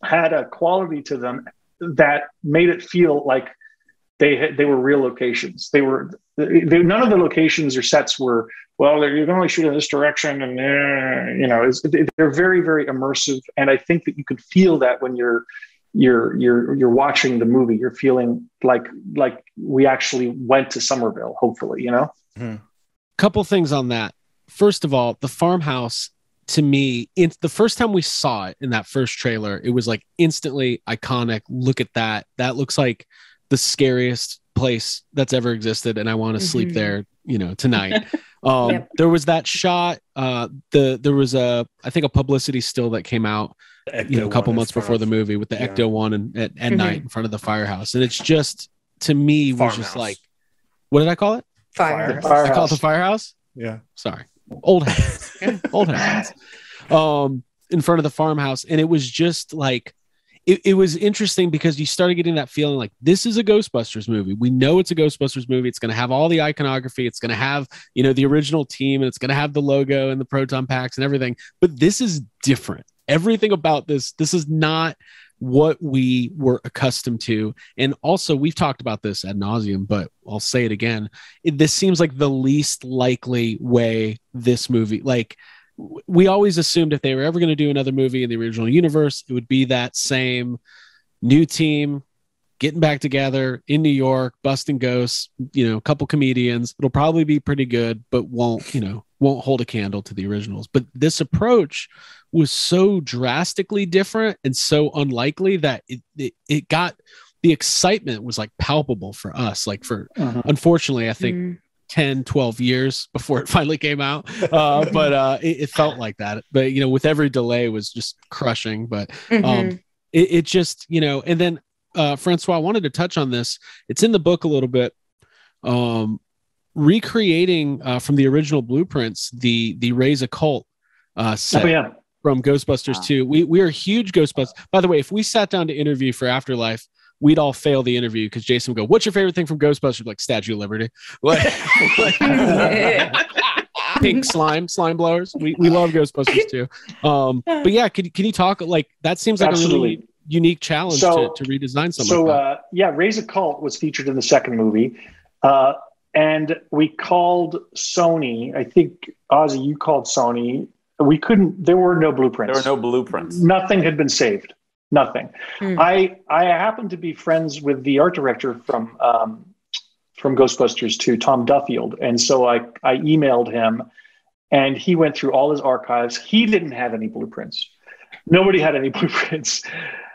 had a quality to them that made it feel like they had, they were real locations. They were they, none of the locations or sets were well you can only shoot in this direction and uh, you know they're very very immersive. And i think that you could feel that when you're you're you're you're watching the movie you're feeling like like we actually went to Summerville hopefully you know mm-hmm. couple things on that first of all the farmhouse to me in the first time we saw it in that first trailer it was like instantly iconic look at that that looks like the scariest place that's ever existed and i want to mm-hmm. sleep there you know tonight Um, yep. There was that shot. Uh, the there was a I think a publicity still that came out, you know, a couple months before the movie with the yeah. Ecto one and at, at mm-hmm. night in front of the firehouse, and it's just to me was just like, what did I call it? Fire. I call it the firehouse. Yeah. Sorry, old house. old house. Um, in front of the farmhouse, and it was just like it, it was interesting because you started getting that feeling like this is a Ghostbusters movie. We know it's a Ghostbusters movie. It's going to have all the iconography. It's going to have, you know, the original team and it's going to have the logo and the proton packs and everything. But this is different. Everything about this, this is not what we were accustomed to. And also, we've talked about this ad nauseum, but I'll say it again. It, this seems like the least likely way this movie, like, we always assumed if they were ever going to do another movie in the original universe, it would be that same new team getting back together in New York, busting ghosts, you know, a couple comedians. It'll probably be pretty good, but won't, you know, won't hold a candle to the originals. But this approach was so drastically different and so unlikely that it, it, it got the excitement was like palpable for us. Like for, uh-huh. unfortunately, I think mm. 10 12 years before it finally came out uh, but uh, it, it, felt like that but you know with every delay was just crushing but um, mm-hmm. it, it, just you know and then uh, francois i wanted to touch on this it's in the book a little bit um, recreating uh, from the original blueprints the the Ray's Occult uh, set oh, yeah. from ghostbusters wow. 2 we, we are huge ghostbusters by the way if we sat down to interview for afterlife we'd all fail the interview because Jason would go, "What's your favorite thing from Ghostbusters?" Like Statue of Liberty, like, like pink slime, slime blowers. We we love Ghostbusters too. Um, but yeah, can can you talk like that? Seems like Absolutely. a really unique challenge so, to, to redesign something. So like uh, yeah, Ray's Occult was featured in the second movie. Uh, and we called Sony. I think Ozzy, you called Sony. We couldn't. There were no blueprints. There were no blueprints. Nothing had been saved nothing. Mm. I I happen to be friends with the art director from um, from Ghostbusters 2, Tom Duffield, and so I I emailed him, and he went through all his archives. He didn't have any blueprints. Nobody had any blueprints.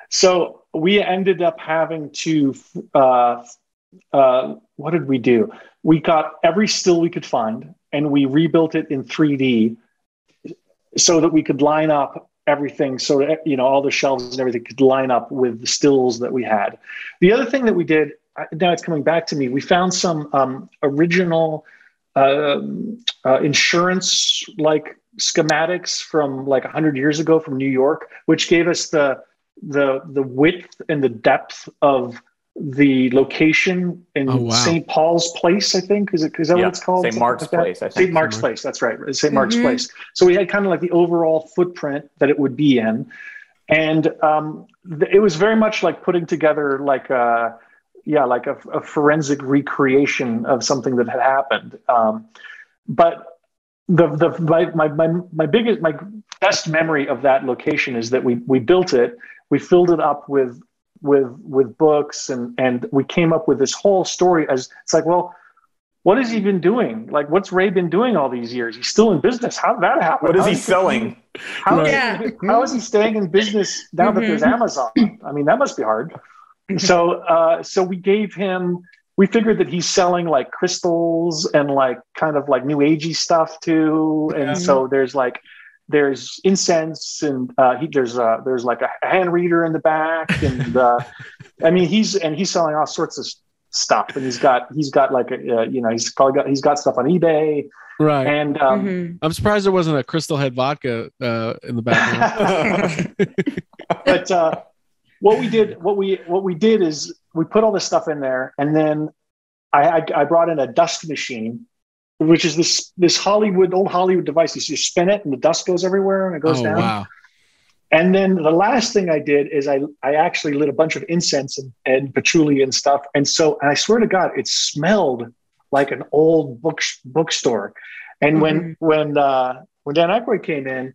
So we ended up having to. Uh, uh, what did we do? We got every still we could find, and we rebuilt it in 3D so that we could line up everything so that you know all the shelves and everything could line up with the stills that we had. The other thing that we did now it's coming back to me we found some um, original um, uh, insurance like schematics from like 100 years ago from new york which gave us the the the width and the depth of the location in oh, wow. St. Paul's Place, I think. Is it is that yeah, what it's called? St. Mark's like Place. St. Mark's Place. That's right. St. Mm-hmm. Mark's Place. So we had kind of like the overall footprint that it would be in, and um, th- it was very much like putting together like a yeah like a, a forensic recreation of something that had happened. Um, but the the my, my my my biggest my best memory of that location is that we we built it. We filled it up with with with books and and we came up with this whole story as it's like well what has he been doing? Like what's ray been doing all these years? He's still in business. How did that happen? What is how he selling? how, yeah. how is he staying in business now mm-hmm. that there's mm-hmm. amazon? I mean that must be hard. So uh so we gave him we figured that he's selling like crystals and like kind of like new agey stuff too. And so there's like there's incense and uh, he, there's uh, there's like a hand reader in the back and uh, I mean he's and he's selling all sorts of stuff and he's got he's got like a uh, you know he's probably got he's got stuff on eBay. Right. And um, mm-hmm. I'm surprised there wasn't a Crystal Head vodka uh, in the back. But uh, what we did what we what we did is we put all this stuff in there and then I, I, I brought in a dust machine which is this this Hollywood old Hollywood device. You just spin it and the dust goes everywhere and it goes oh, down. Wow. And then the last thing I did is I I actually lit a bunch of incense and, and patchouli and stuff. And so and I swear to God, it smelled like an old book bookstore. And mm-hmm. when when uh, when Dan Aykroyd came in,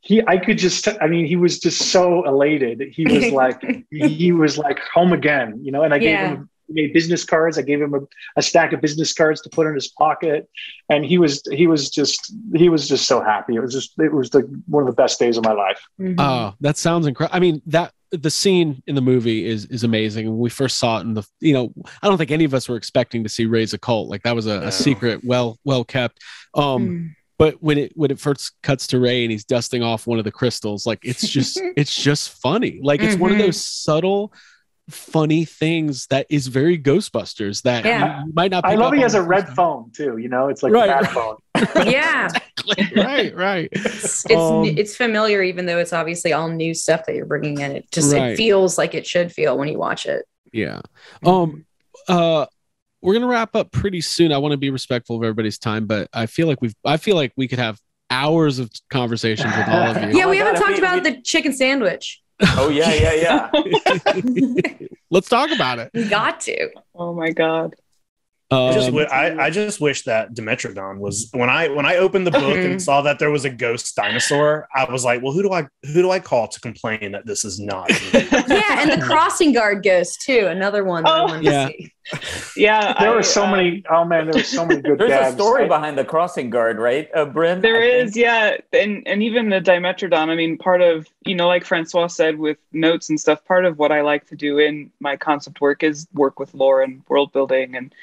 he I could just I mean he was just so elated. He was like he was like home again, you know. And I yeah. gave him made business cards. I gave him a, a, stack of business cards to put in his pocket, and he was he was just he was just so happy. It was just it was the one of the best days of my life. Mm-hmm. Oh, that sounds incredible. I mean that the scene in the movie is is amazing. When we first saw it in the, you know, I don't think any of us were expecting to see Ray's Occult. Like that was a, a secret, well well kept. Um, mm. But when it when it first cuts to Ray and he's dusting off one of the crystals, like it's just it's just funny. Like it's mm-hmm. one of mm-hmm. those subtle funny things that is very Ghostbusters that yeah. you might not. I love he has a red phone too. You know, it's like right, a bad phone. yeah, exactly. right, right. It's it's, um, it's, familiar, even though it's obviously all new stuff that you're bringing in. It just right. it feels like it should feel when you watch it. Yeah. Um. Uh. We're gonna wrap up pretty soon. I want to be respectful of everybody's time, but I feel like we've. I feel like we could have hours of conversations with all of you. Yeah, we oh haven't God, talked about we, the chicken sandwich. Oh yeah, yeah, yeah. Let's talk about it. We got to. Oh my god. Um, I, just w- I, I just wish that Dimetrodon was when I when I opened the book and saw that there was a ghost dinosaur. I was like, well, who do I who do I call to complain that this is not? yeah, and the crossing guard ghost too. Another one. Oh, yeah. yeah, there I, were so uh, many. Oh man, there were so many good. There's gags. a story behind the crossing guard, right, uh, Brynn? There is, yeah, and and even the Dimetrodon. I mean, part of you know, like Francois said with notes and stuff. Part of what I like to do in my concept work is work with lore and world building and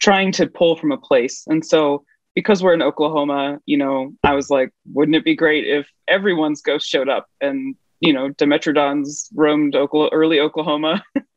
trying to pull from a place. And so because we're in Oklahoma, you know, I was like, wouldn't it be great if everyone's ghost showed up and you know, Dimetrodons roamed Oklahoma, early Oklahoma,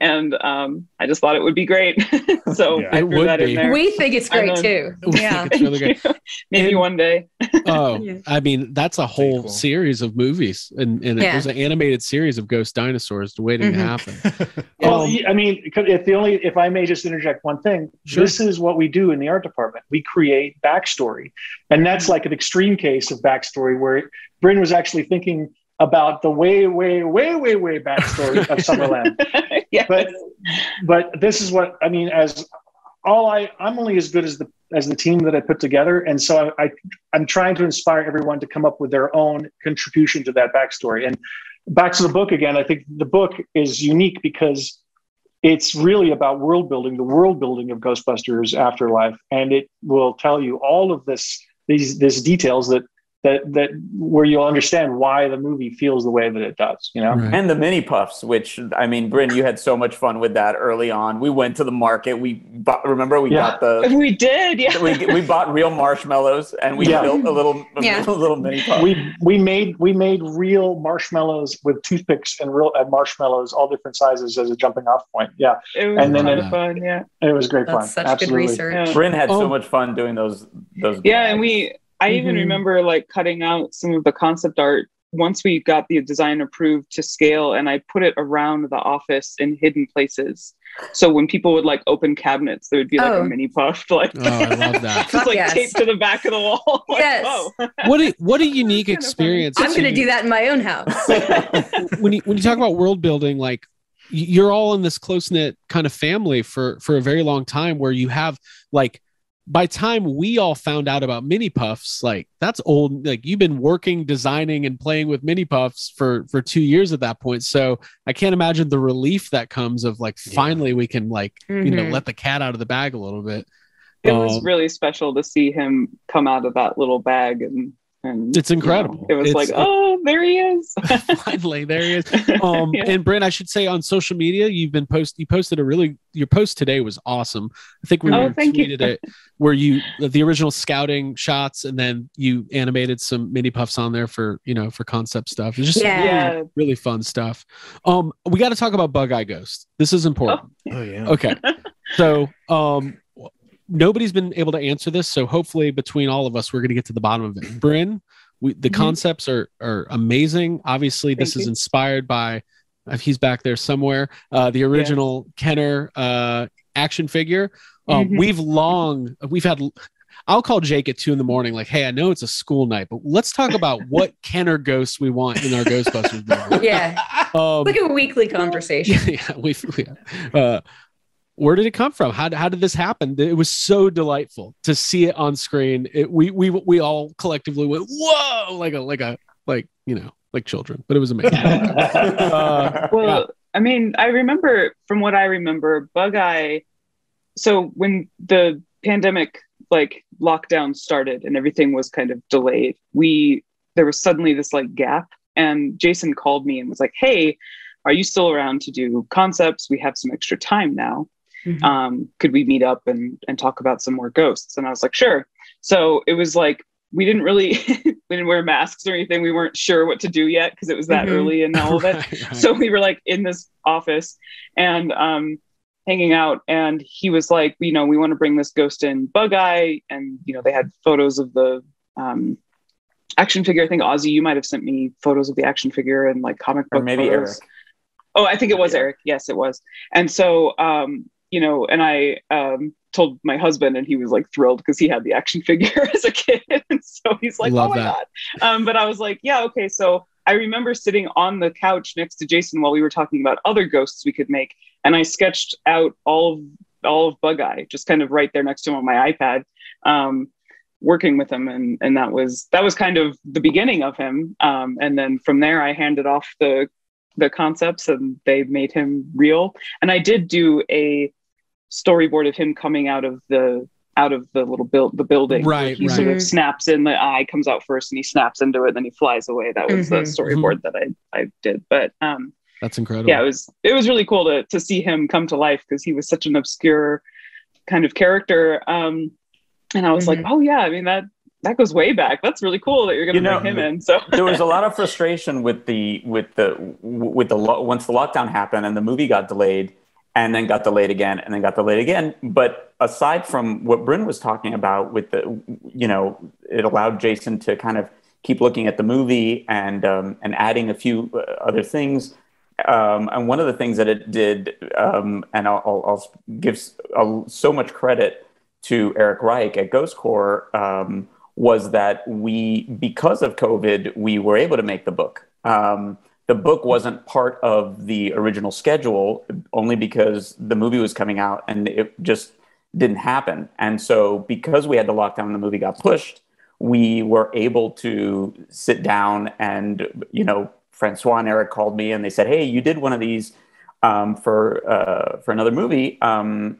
and um, I just thought it would be great. so yeah, I threw that be. in there. We think it's great too. Yeah, it's really great. Maybe and, one day. oh, yeah. I mean, that's a whole cool. series of movies, and, and yeah. there's an animated series of ghost dinosaurs waiting mm-hmm. to happen. well, um, I mean, if the only, if I may just interject one thing, sure. this is what we do in the art department. We create backstory, and that's like an extreme case of backstory where Brynn was actually thinking about the way, way, way, way, way backstory of Summerland. yes. But but this is what I mean. As all I, I'm only as good as the as the team that I put together, and so I, I I'm trying to inspire everyone to come up with their own contribution to that backstory. And back to the book again. I think the book is unique because it's really about world building, the world building of Ghostbusters Afterlife, and it will tell you all of this these these details that that that where you'll understand why the movie feels the way that it does, you know. Right. And the mini puffs, which I mean, Brynn, you had so much fun with that early on. We went to the market. We bought, remember we yeah. got the we did yeah. We, we bought real marshmallows and we yeah. built a little yeah. a little mini puff. We we made we made real marshmallows with toothpicks and real and marshmallows, all different sizes as a jumping off point. Yeah, and then it, was fun. Yeah, it was great That's fun. Such Absolutely. good research. Brynn had oh. so much fun doing those those. Yeah, and we I even mm-hmm. remember like cutting out some of the concept art once we got the design approved to scale and I put it around the office in hidden places. So when people would like open cabinets, there would be like oh. a mini puff, like oh, I love that. just like yes. taped to the back of the wall. like, yes. Oh. what a what a unique experience. I'm going to do that in my own house. when you when you talk about world building, like you're all in this close knit kind of family for for a very long time, where you have like by time we all found out about mini puffs like that's old like you've been working designing and playing with mini puffs for for two years at that point so i can't imagine the relief that comes of like yeah. finally we can like mm-hmm. you know mm-hmm. let the cat out of the bag a little bit it um, was really special to see him come out of that little bag and and it's incredible. You know, it was it's, like, oh, there he is. finally, there he is. Um, yeah. and Brynn, I should say on social media, you've been post. You posted a really your post today was awesome. I think we oh, tweeted it where you the original scouting shots, and then you animated some mini puffs on there for you know for concept stuff. It's just yeah. really, really fun stuff. Um, we got to talk about Bug Eye Ghost. This is important. Oh, oh yeah. Okay. so um nobody's been able to answer this. So hopefully, between all of us, we're going to get to the bottom of it. Brynn, we, the mm-hmm. concepts are are amazing. Obviously, Thank this you. is inspired by. Uh, he's back there somewhere. Uh, the original yeah. Kenner uh, action figure. Um, mm-hmm. We've long we've had. I'll call Jake at two in the morning, like, "Hey, I know it's a school night, but let's talk about what Kenner ghosts we want in our Ghostbusters movie." Yeah, um, like a weekly conversation. Yeah, yeah we, we uh, where did it come from? How, how did this happen? It was so delightful to see it on screen. It, we we we all collectively went whoa like a like a like you know like children, but it was amazing. uh, well, yeah. I mean, I remember from what I remember, Bug Eye. So when the pandemic like lockdown started and everything was kind of delayed, we there was suddenly this like gap and Jason called me and was like, "Hey, are you still around to do concepts? We have some extra time now. Mm-hmm. Um, could we meet up and and talk about some more ghosts?" And I was like, "Sure." So it was like we didn't really we didn't wear masks or anything. We weren't sure what to do yet because it was that mm-hmm. early in all of it. right, right. So we were like in this office and um, hanging out, and he was like, you know, we want to bring this ghost in Bug Eye, and you know, they had photos of the um, action figure. I think Ozzy, you might have sent me photos of the action figure and like comic book. Or maybe photos. Eric. Oh, I think it was yeah. Eric. Yes, it was. And so, um, you know, and I um, told my husband, and he was like thrilled because he had the action figure as a kid. and so he's like, Love "Oh my that. god!" Um, but I was like, "Yeah, okay." So I remember sitting on the couch next to Jason while we were talking about other ghosts we could make, and I sketched out all of all of Bug Eye, just kind of right there next to him on my iPad. Um, working with him and and that was that was kind of the beginning of him um, and then from there i handed off the the concepts and they made him real and i did do a storyboard of him coming out of the out of the little build the building right he right. sort of snaps in the eye comes out first and he snaps into it and then he flies away that was mm-hmm. the storyboard mm-hmm. that i i did but um that's incredible yeah it was it was really cool to to see him come to life because he was such an obscure kind of character um and I was mm-hmm. like, oh yeah, I mean that that goes way back. That's really cool that you're going to you know, bring him in. So there was a lot of frustration with the with the with the once the lockdown happened and the movie got delayed and then got delayed again and then got delayed again. But aside from what Brynn was talking about with the you know it allowed Jason to kind of keep looking at the movie and um, and adding a few uh, other things. Um, and one of the things that it did, um, and I'll, I'll, give so much credit to Eric Reich at Ghost Corps um, was that we, because of COVID, we were able to make the book. Um, the book wasn't part of the original schedule only because the movie was coming out and it just didn't happen. And so, because we had the lockdown and the movie got pushed, we were able to sit down and, you know, Francois and Eric called me and they said, Hey, you did one of these um, for uh, for another movie. Um,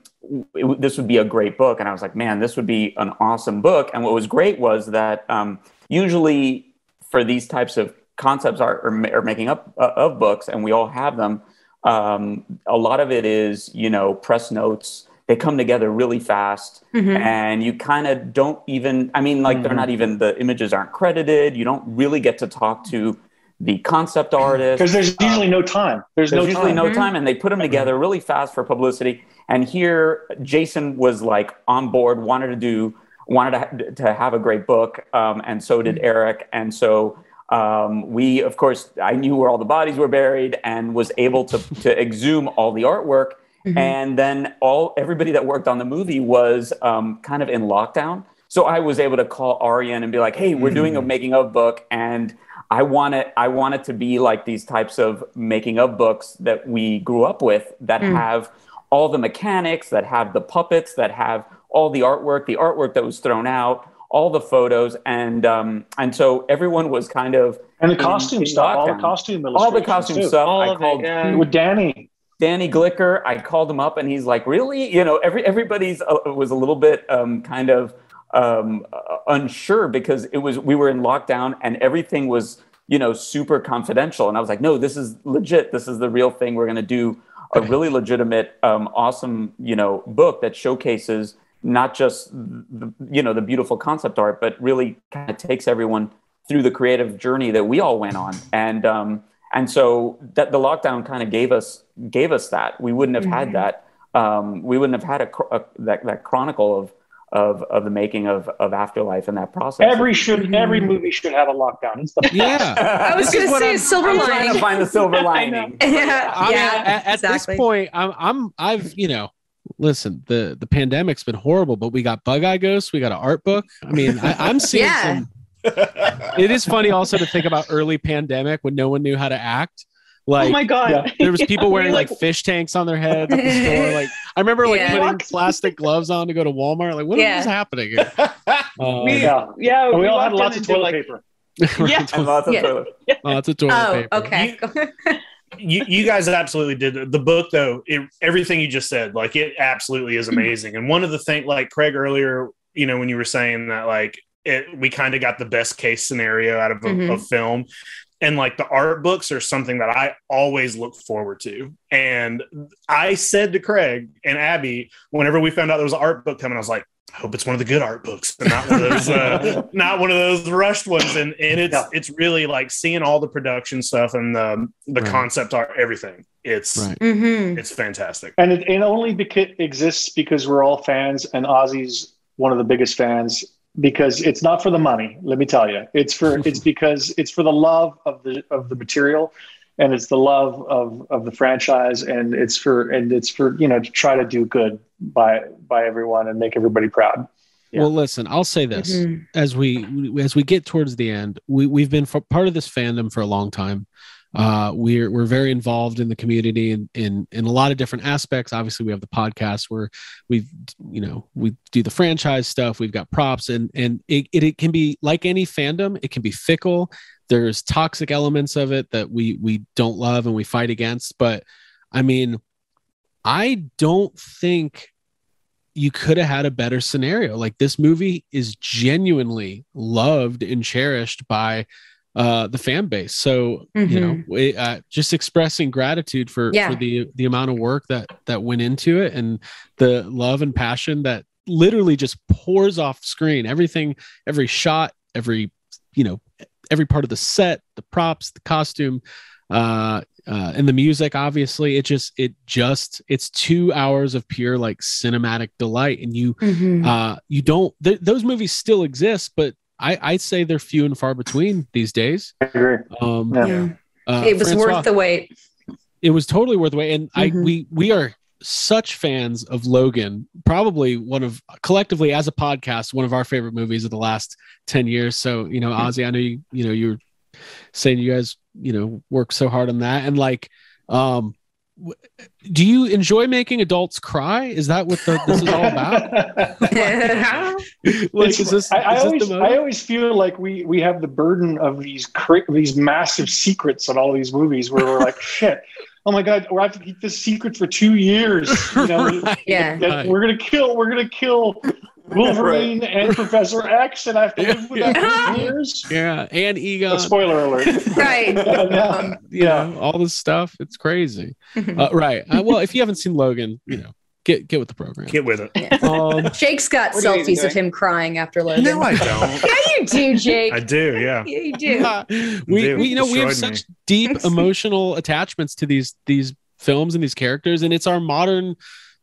it, this would be a great book, and I was like, man, this would be an awesome book. And what was great was that um, usually for these types of concepts are, are, are making up uh, of books, and we all have them. Um, a lot of it is you know press notes. They come together really fast, mm-hmm. and you kind of don't even. I mean, like mm-hmm. they're not even the images aren't credited. You don't really get to talk to the concept artist because there's usually um, no time there's, there's no usually time. no time and they put them together really fast for publicity and here jason was like on board wanted to do wanted to, to have a great book um, and so did eric and so um, we of course i knew where all the bodies were buried and was able to, to exhume all the artwork mm-hmm. and then all everybody that worked on the movie was um, kind of in lockdown so i was able to call arian and be like hey we're doing a mm. making of book and I want it. I want it to be like these types of making of books that we grew up with that mm. have all the mechanics, that have the puppets, that have all the artwork, the artwork that was thrown out, all the photos, and um, and so everyone was kind of and the costume stuff, all the costume all the costume stuff. All I called it, with Danny. Danny Glicker, I called him up and he's like, "Really? You know, every everybody's uh, was a little bit um, kind of um, uh, unsure because it was we were in lockdown and everything was you know super confidential. And i was like no this is legit. This is the real thing. We're going to do a really legitimate um, awesome you know book that showcases not just the, you know the beautiful concept art but really kind of takes everyone through the creative journey that we all went on and um, and so that the lockdown kind of gave us gave us that we wouldn't have mm-hmm. had that um, we wouldn't have had a, a, that, that chronicle of of of the making of of Afterlife and that process. Every should every movie should have a lockdown. yeah, I was going to say a silver I'm lining. Trying to find the silver lining. yeah, I yeah. Mean, at, at exactly. this point, I'm I'm I've you know. Listen, the the pandemic's been horrible, but we got Bug Eye Ghost, we got an art book. I mean, I, I'm seeing Yeah. some. it is funny also to think about early pandemic when no one knew how to act. Like, oh my god! yeah. there was people Yeah, wearing we, like fish tanks on their heads at the store. Like I remember like Yeah. putting plastic gloves on to go to Walmart. Like what Yeah. is happening here? Uh, we, Yeah. yeah, And we all had lots of toilet like, paper. Yeah. and lots of toilet. lots of toilet Oh, paper. okay. you, you you guys absolutely did the book though it, everything you just said like it absolutely is amazing and one of the things like craig earlier you know when you were saying that like it, we kind of got the best case scenario out of a, Mhm. a film and like the art books are something that I always look forward to. And I said to Craig and Abby, whenever we found out there was an art book coming, I was like, I hope it's one of the good art books and not one of those uh, not one of those rushed ones. And and it's yeah. it's really like seeing all the production stuff and the the right. concept art, everything. It's right. mm-hmm. it's fantastic. And it, it only beca- exists because we're all fans and Ozzy's one of the biggest fans because it's not for the money let me tell you it's for it's because it's for the love of the of the material and it's the love of of the franchise and it's for and it's for you know to try to do good by by everyone and make everybody proud yeah. well listen i'll say this mm-hmm. as we as we get towards the end we, we've been part of this fandom for a long time uh, we're we're very involved in the community in, in in a lot of different aspects. Obviously, we have the podcast where we've you know we do the franchise stuff. We've got props, and and it, it, it can be like any fandom. It can be fickle. There's toxic elements of it that we we don't love and we fight against. But I mean, I don't think you could have had a better scenario. Like this movie is genuinely loved and cherished by uh the fan base so mm-hmm. you know mm-hmm. we, uh, just expressing gratitude for yeah. for the the amount of work that that went into it and the love and passion that literally just pours off screen everything every shot every you know every part of the set the props the costume uh uh and the music obviously it just it just it's two hours of pure like cinematic delight and you mm-hmm. uh you don't th- those movies still exist but I, I'd say they're few and far between these days. I agree. Um, yeah. Uh, it was Francois, worth the wait. It was totally worth the wait, and mm-hmm. I we we are such fans of Logan. Probably one of collectively as a podcast, one of our favorite movies of the last ten years. So you know, Ozzy, I know you you know you're saying you guys you know work so hard on that, and like um do you enjoy making adults cry? Is that what the, this is all about? like, is this, I, I is always, I always feel like we we have the burden of these cra- these massive secrets on all these movies where we're like, shit. Oh my god, we have to keep this secret for two years. You know, right. yeah, we're gonna kill. We're gonna kill Wolverine and Professor X, and I have to live with that for years. Yeah, and Egon. spoiler alert. right. um, you yeah. know, all this stuff. It's crazy. Uh, right. Uh, well, if you haven't seen Logan, you know, get get with the program. Get with it. Yeah. Um, Jake's got selfies of him crying after Logan. No, I don't. yeah, you do, Jake. I do. Yeah. Yeah, you do. Uh, we, we, you know, we have such deep emotional attachments to these these films and these characters, and it's our modern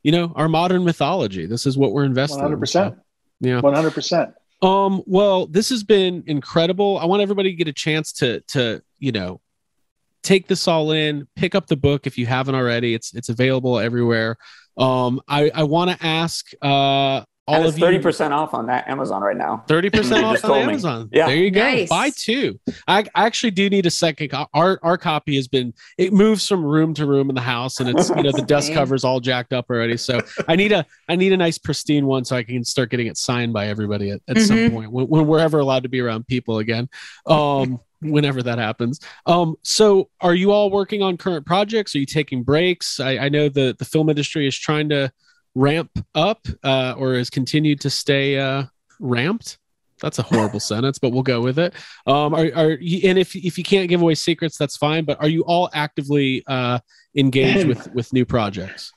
you know our modern mythology this is what we're investing 100% yeah 100% um well this has been incredible i want everybody to get a chance to to you know take this all in pick up the book if you haven't already it's it's available everywhere um i i want to ask uh all and it's thirty percent off on that Amazon right now. Thirty percent off on Amazon. Yeah, there you go. Nice. Buy two. I, I, actually do need a second. Our our copy has been it moves from room to room in the house, and it's you know the dust covers all jacked up already. So I need a I need a nice pristine one so I can start getting it signed by everybody at, at mm-hmm. some point when, when, we're ever allowed to be around people again. Um, whenever that happens. Um, so are you all working on current projects? Are you taking breaks? I, I know the the film industry is trying to ramp up uh, or has continued to stay uh, ramped. That's a horrible sentence, but we'll go with it. Um, are, are and if if you can't give away secrets, that's fine. But are you all actively uh, engaged with with new projects?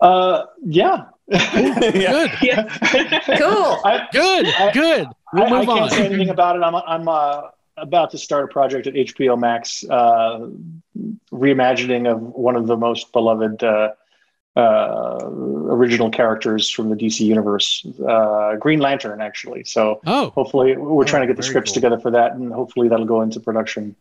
Uh, yeah. Good. Yeah. cool. I, good. I, good. We'll I, I, can't on. say anything about it. I'm I'm uh, about to start a project at HBO Max, uh, reimagining of one of the most beloved uh, uh, original characters from the DC universe, uh, Green Lantern, actually. So oh. hopefully, we're oh, trying to get the scripts cool. together for that, and hopefully that'll go into production.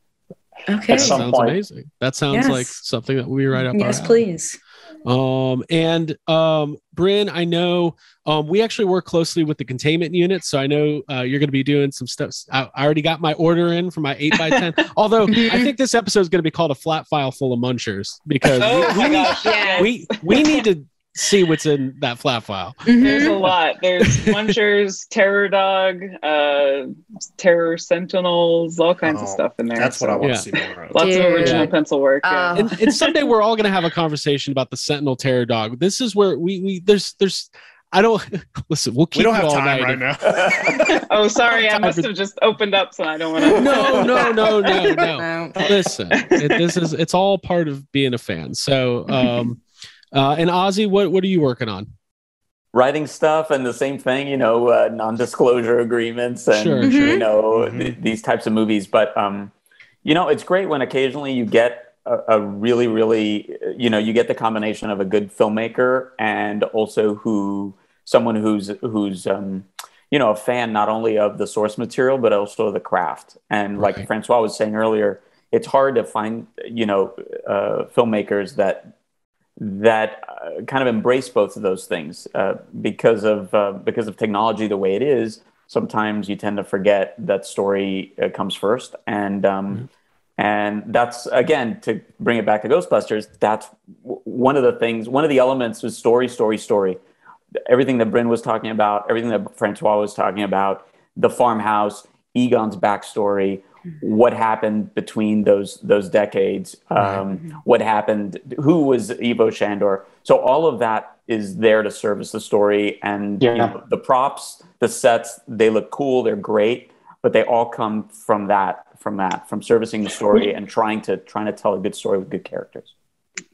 Okay, at some point. amazing. That sounds yes. like something that we write up. Yes, please. Um, and um, Brynn, I know um, we actually work closely with the containment unit, so I know uh, you're going to be doing some stuff. I, I, already got my order in for my eight by ten. Although I think this episode is going to be called a flat file full of munchers because oh we, we, need, we we need to see what's in that flat file. Mm-hmm. There's a lot. There's munchers, terror dog, uh, terror sentinels, all kinds oh, of stuff in there. That's so. what I want yeah. to see more of. Lots Dude. of original yeah. pencil work. Uh, yeah. and, and someday we're all going to have a conversation about the sentinel terror dog. This is where we we there's there's I don't listen. We'll keep. We don't have time right now. oh, sorry. I must have just opened up, so I don't want to. No, no, no, no, no. listen, it, this is it's all part of being a fan. So, um, uh, and Ozzy, what what are you working on? Writing stuff and the same thing, you know, uh, non-disclosure agreements and Sure, you sure. know Mhm. th- these types of movies. But um, you know, it's great when occasionally you get a, a really, really, you know, you get the combination of a good filmmaker and also who someone who's who's um, you know a fan not only of the source material but also the craft. And like Francois was saying earlier, it's hard to find you know uh, filmmakers that that uh, kind of embrace both of those things uh, because of uh, because of technology the way it is. Sometimes you tend to forget that story uh, comes first, and um, and that's again to bring it back to Ghostbusters. That's w- one of the things. One of the elements was story, story, story. Everything that Brynn was talking about, everything that Francois was talking about, the farmhouse, Egon's backstory, what happened between those those decades, um, what happened, who was Ivo Shandor. So all of that is there to service the story, and you know, the props, the sets, they look cool, they're great, but they all come from that, from that, from servicing the story and trying to trying to tell a good story with good characters.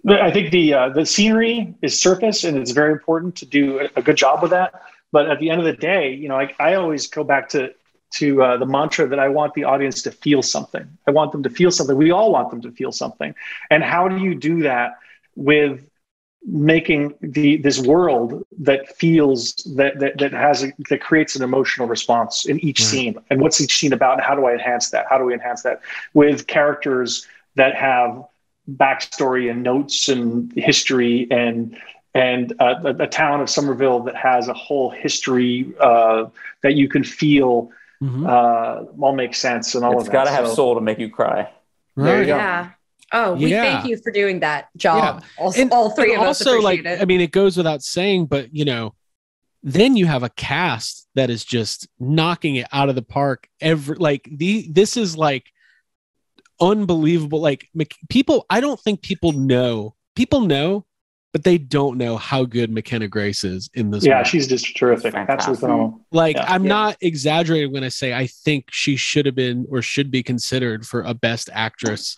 I think the uh, the scenery is surface, and it's very important to do a, a good job with that. But at the end of the day, you know, I, I always go back to to uh, the mantra that I want the audience to feel something. I want them to feel something. We all want them to feel something. And how do you do that with making the this world that feels that that, that has a, that creates an emotional response in each Right. scene? And what's each scene about? And how do I enhance that? How do we enhance that with characters that have backstory and notes and history and and uh, a, a town of Summerville that has a whole history uh, that you can feel Mhm. uh, all makes sense and all It's of got that. to have So- soul to make you cry. There you go. Yeah. Oh, we Yeah. thank you for doing that job. All, And- all three but of us also appreciate like it. i mean it goes without saying but you know then you have a cast that is just knocking it out of the park every like the this is like unbelievable like people i don't think people know people know but they don't know how good mckenna grace is in this yeah, movie. she's just terrific. Fantastic. Absolutely phenomenal. like Yeah. i'm Yeah. not exaggerating when i say i think she should have been or should be considered for a best actress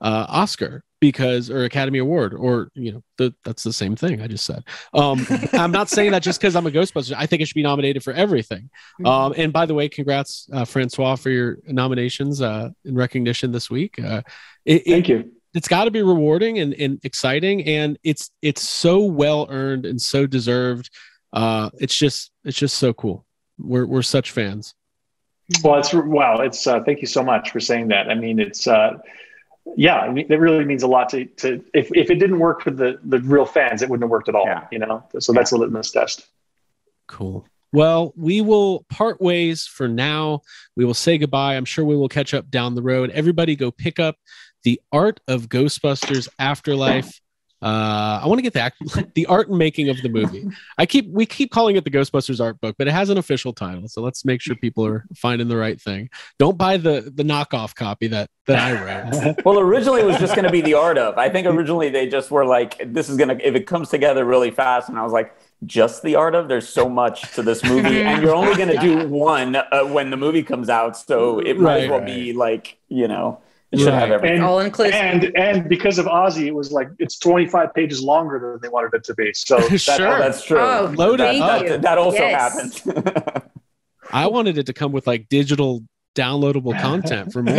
uh oscar because or academy award or you know the, that's the same thing i just said um i'm not saying that just because i'm a ghostbuster i think it should be nominated for everything um and by the way congrats uh, francois for your nominations uh in recognition this week uh it, it, Thank you. It's got to be rewarding and, and exciting and it's it's so well earned and so deserved uh it's just it's just so cool we're we're such fans Well, it's wow. It's uh, thank you so much for saying that. I mean, it's uh, yeah, I mean, it really means a lot to to if, if it didn't work for the the real fans, it wouldn't have worked at all. Yeah. You know, so that's a litmus test. cool well we will part ways for now we will say goodbye i'm sure we will catch up down the road everybody go pick up the art of ghostbusters afterlife uh i want to get the act- the art and making of the movie i keep we keep calling it the ghostbusters art book but it has an official title so let's make sure people are finding the right thing don't buy the the knockoff copy that that i wrote Well, originally it was just going to be the art of. I think originally they just were like, "This is gonna if it comes together really fast." And I was like, "Just the art of." There's so much to this movie, and you're only going to do one uh, when the movie comes out, so it might Right, as well right. be like you know, it should have Right. everything. And all inclusive. and and because of Ozzy, it was like it's 25 pages longer than they wanted it to be. So that, Sure. Oh, that's true. Oh, Load it that, up. that, that also Yes. happened. i wanted it to come with like digital downloadable content for more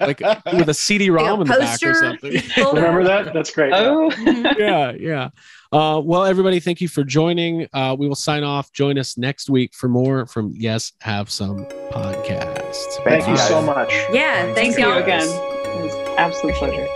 like with a cd-rom in the back or something remember that? That's great. Oh, yeah, yeah. Uh, well, everybody, thank you for joining. Uh, we will sign off. Join us next week for more from Yes Have Some podcast. Thank you so much. Yeah, thanks thank you y'all. again. Absolute pleasure.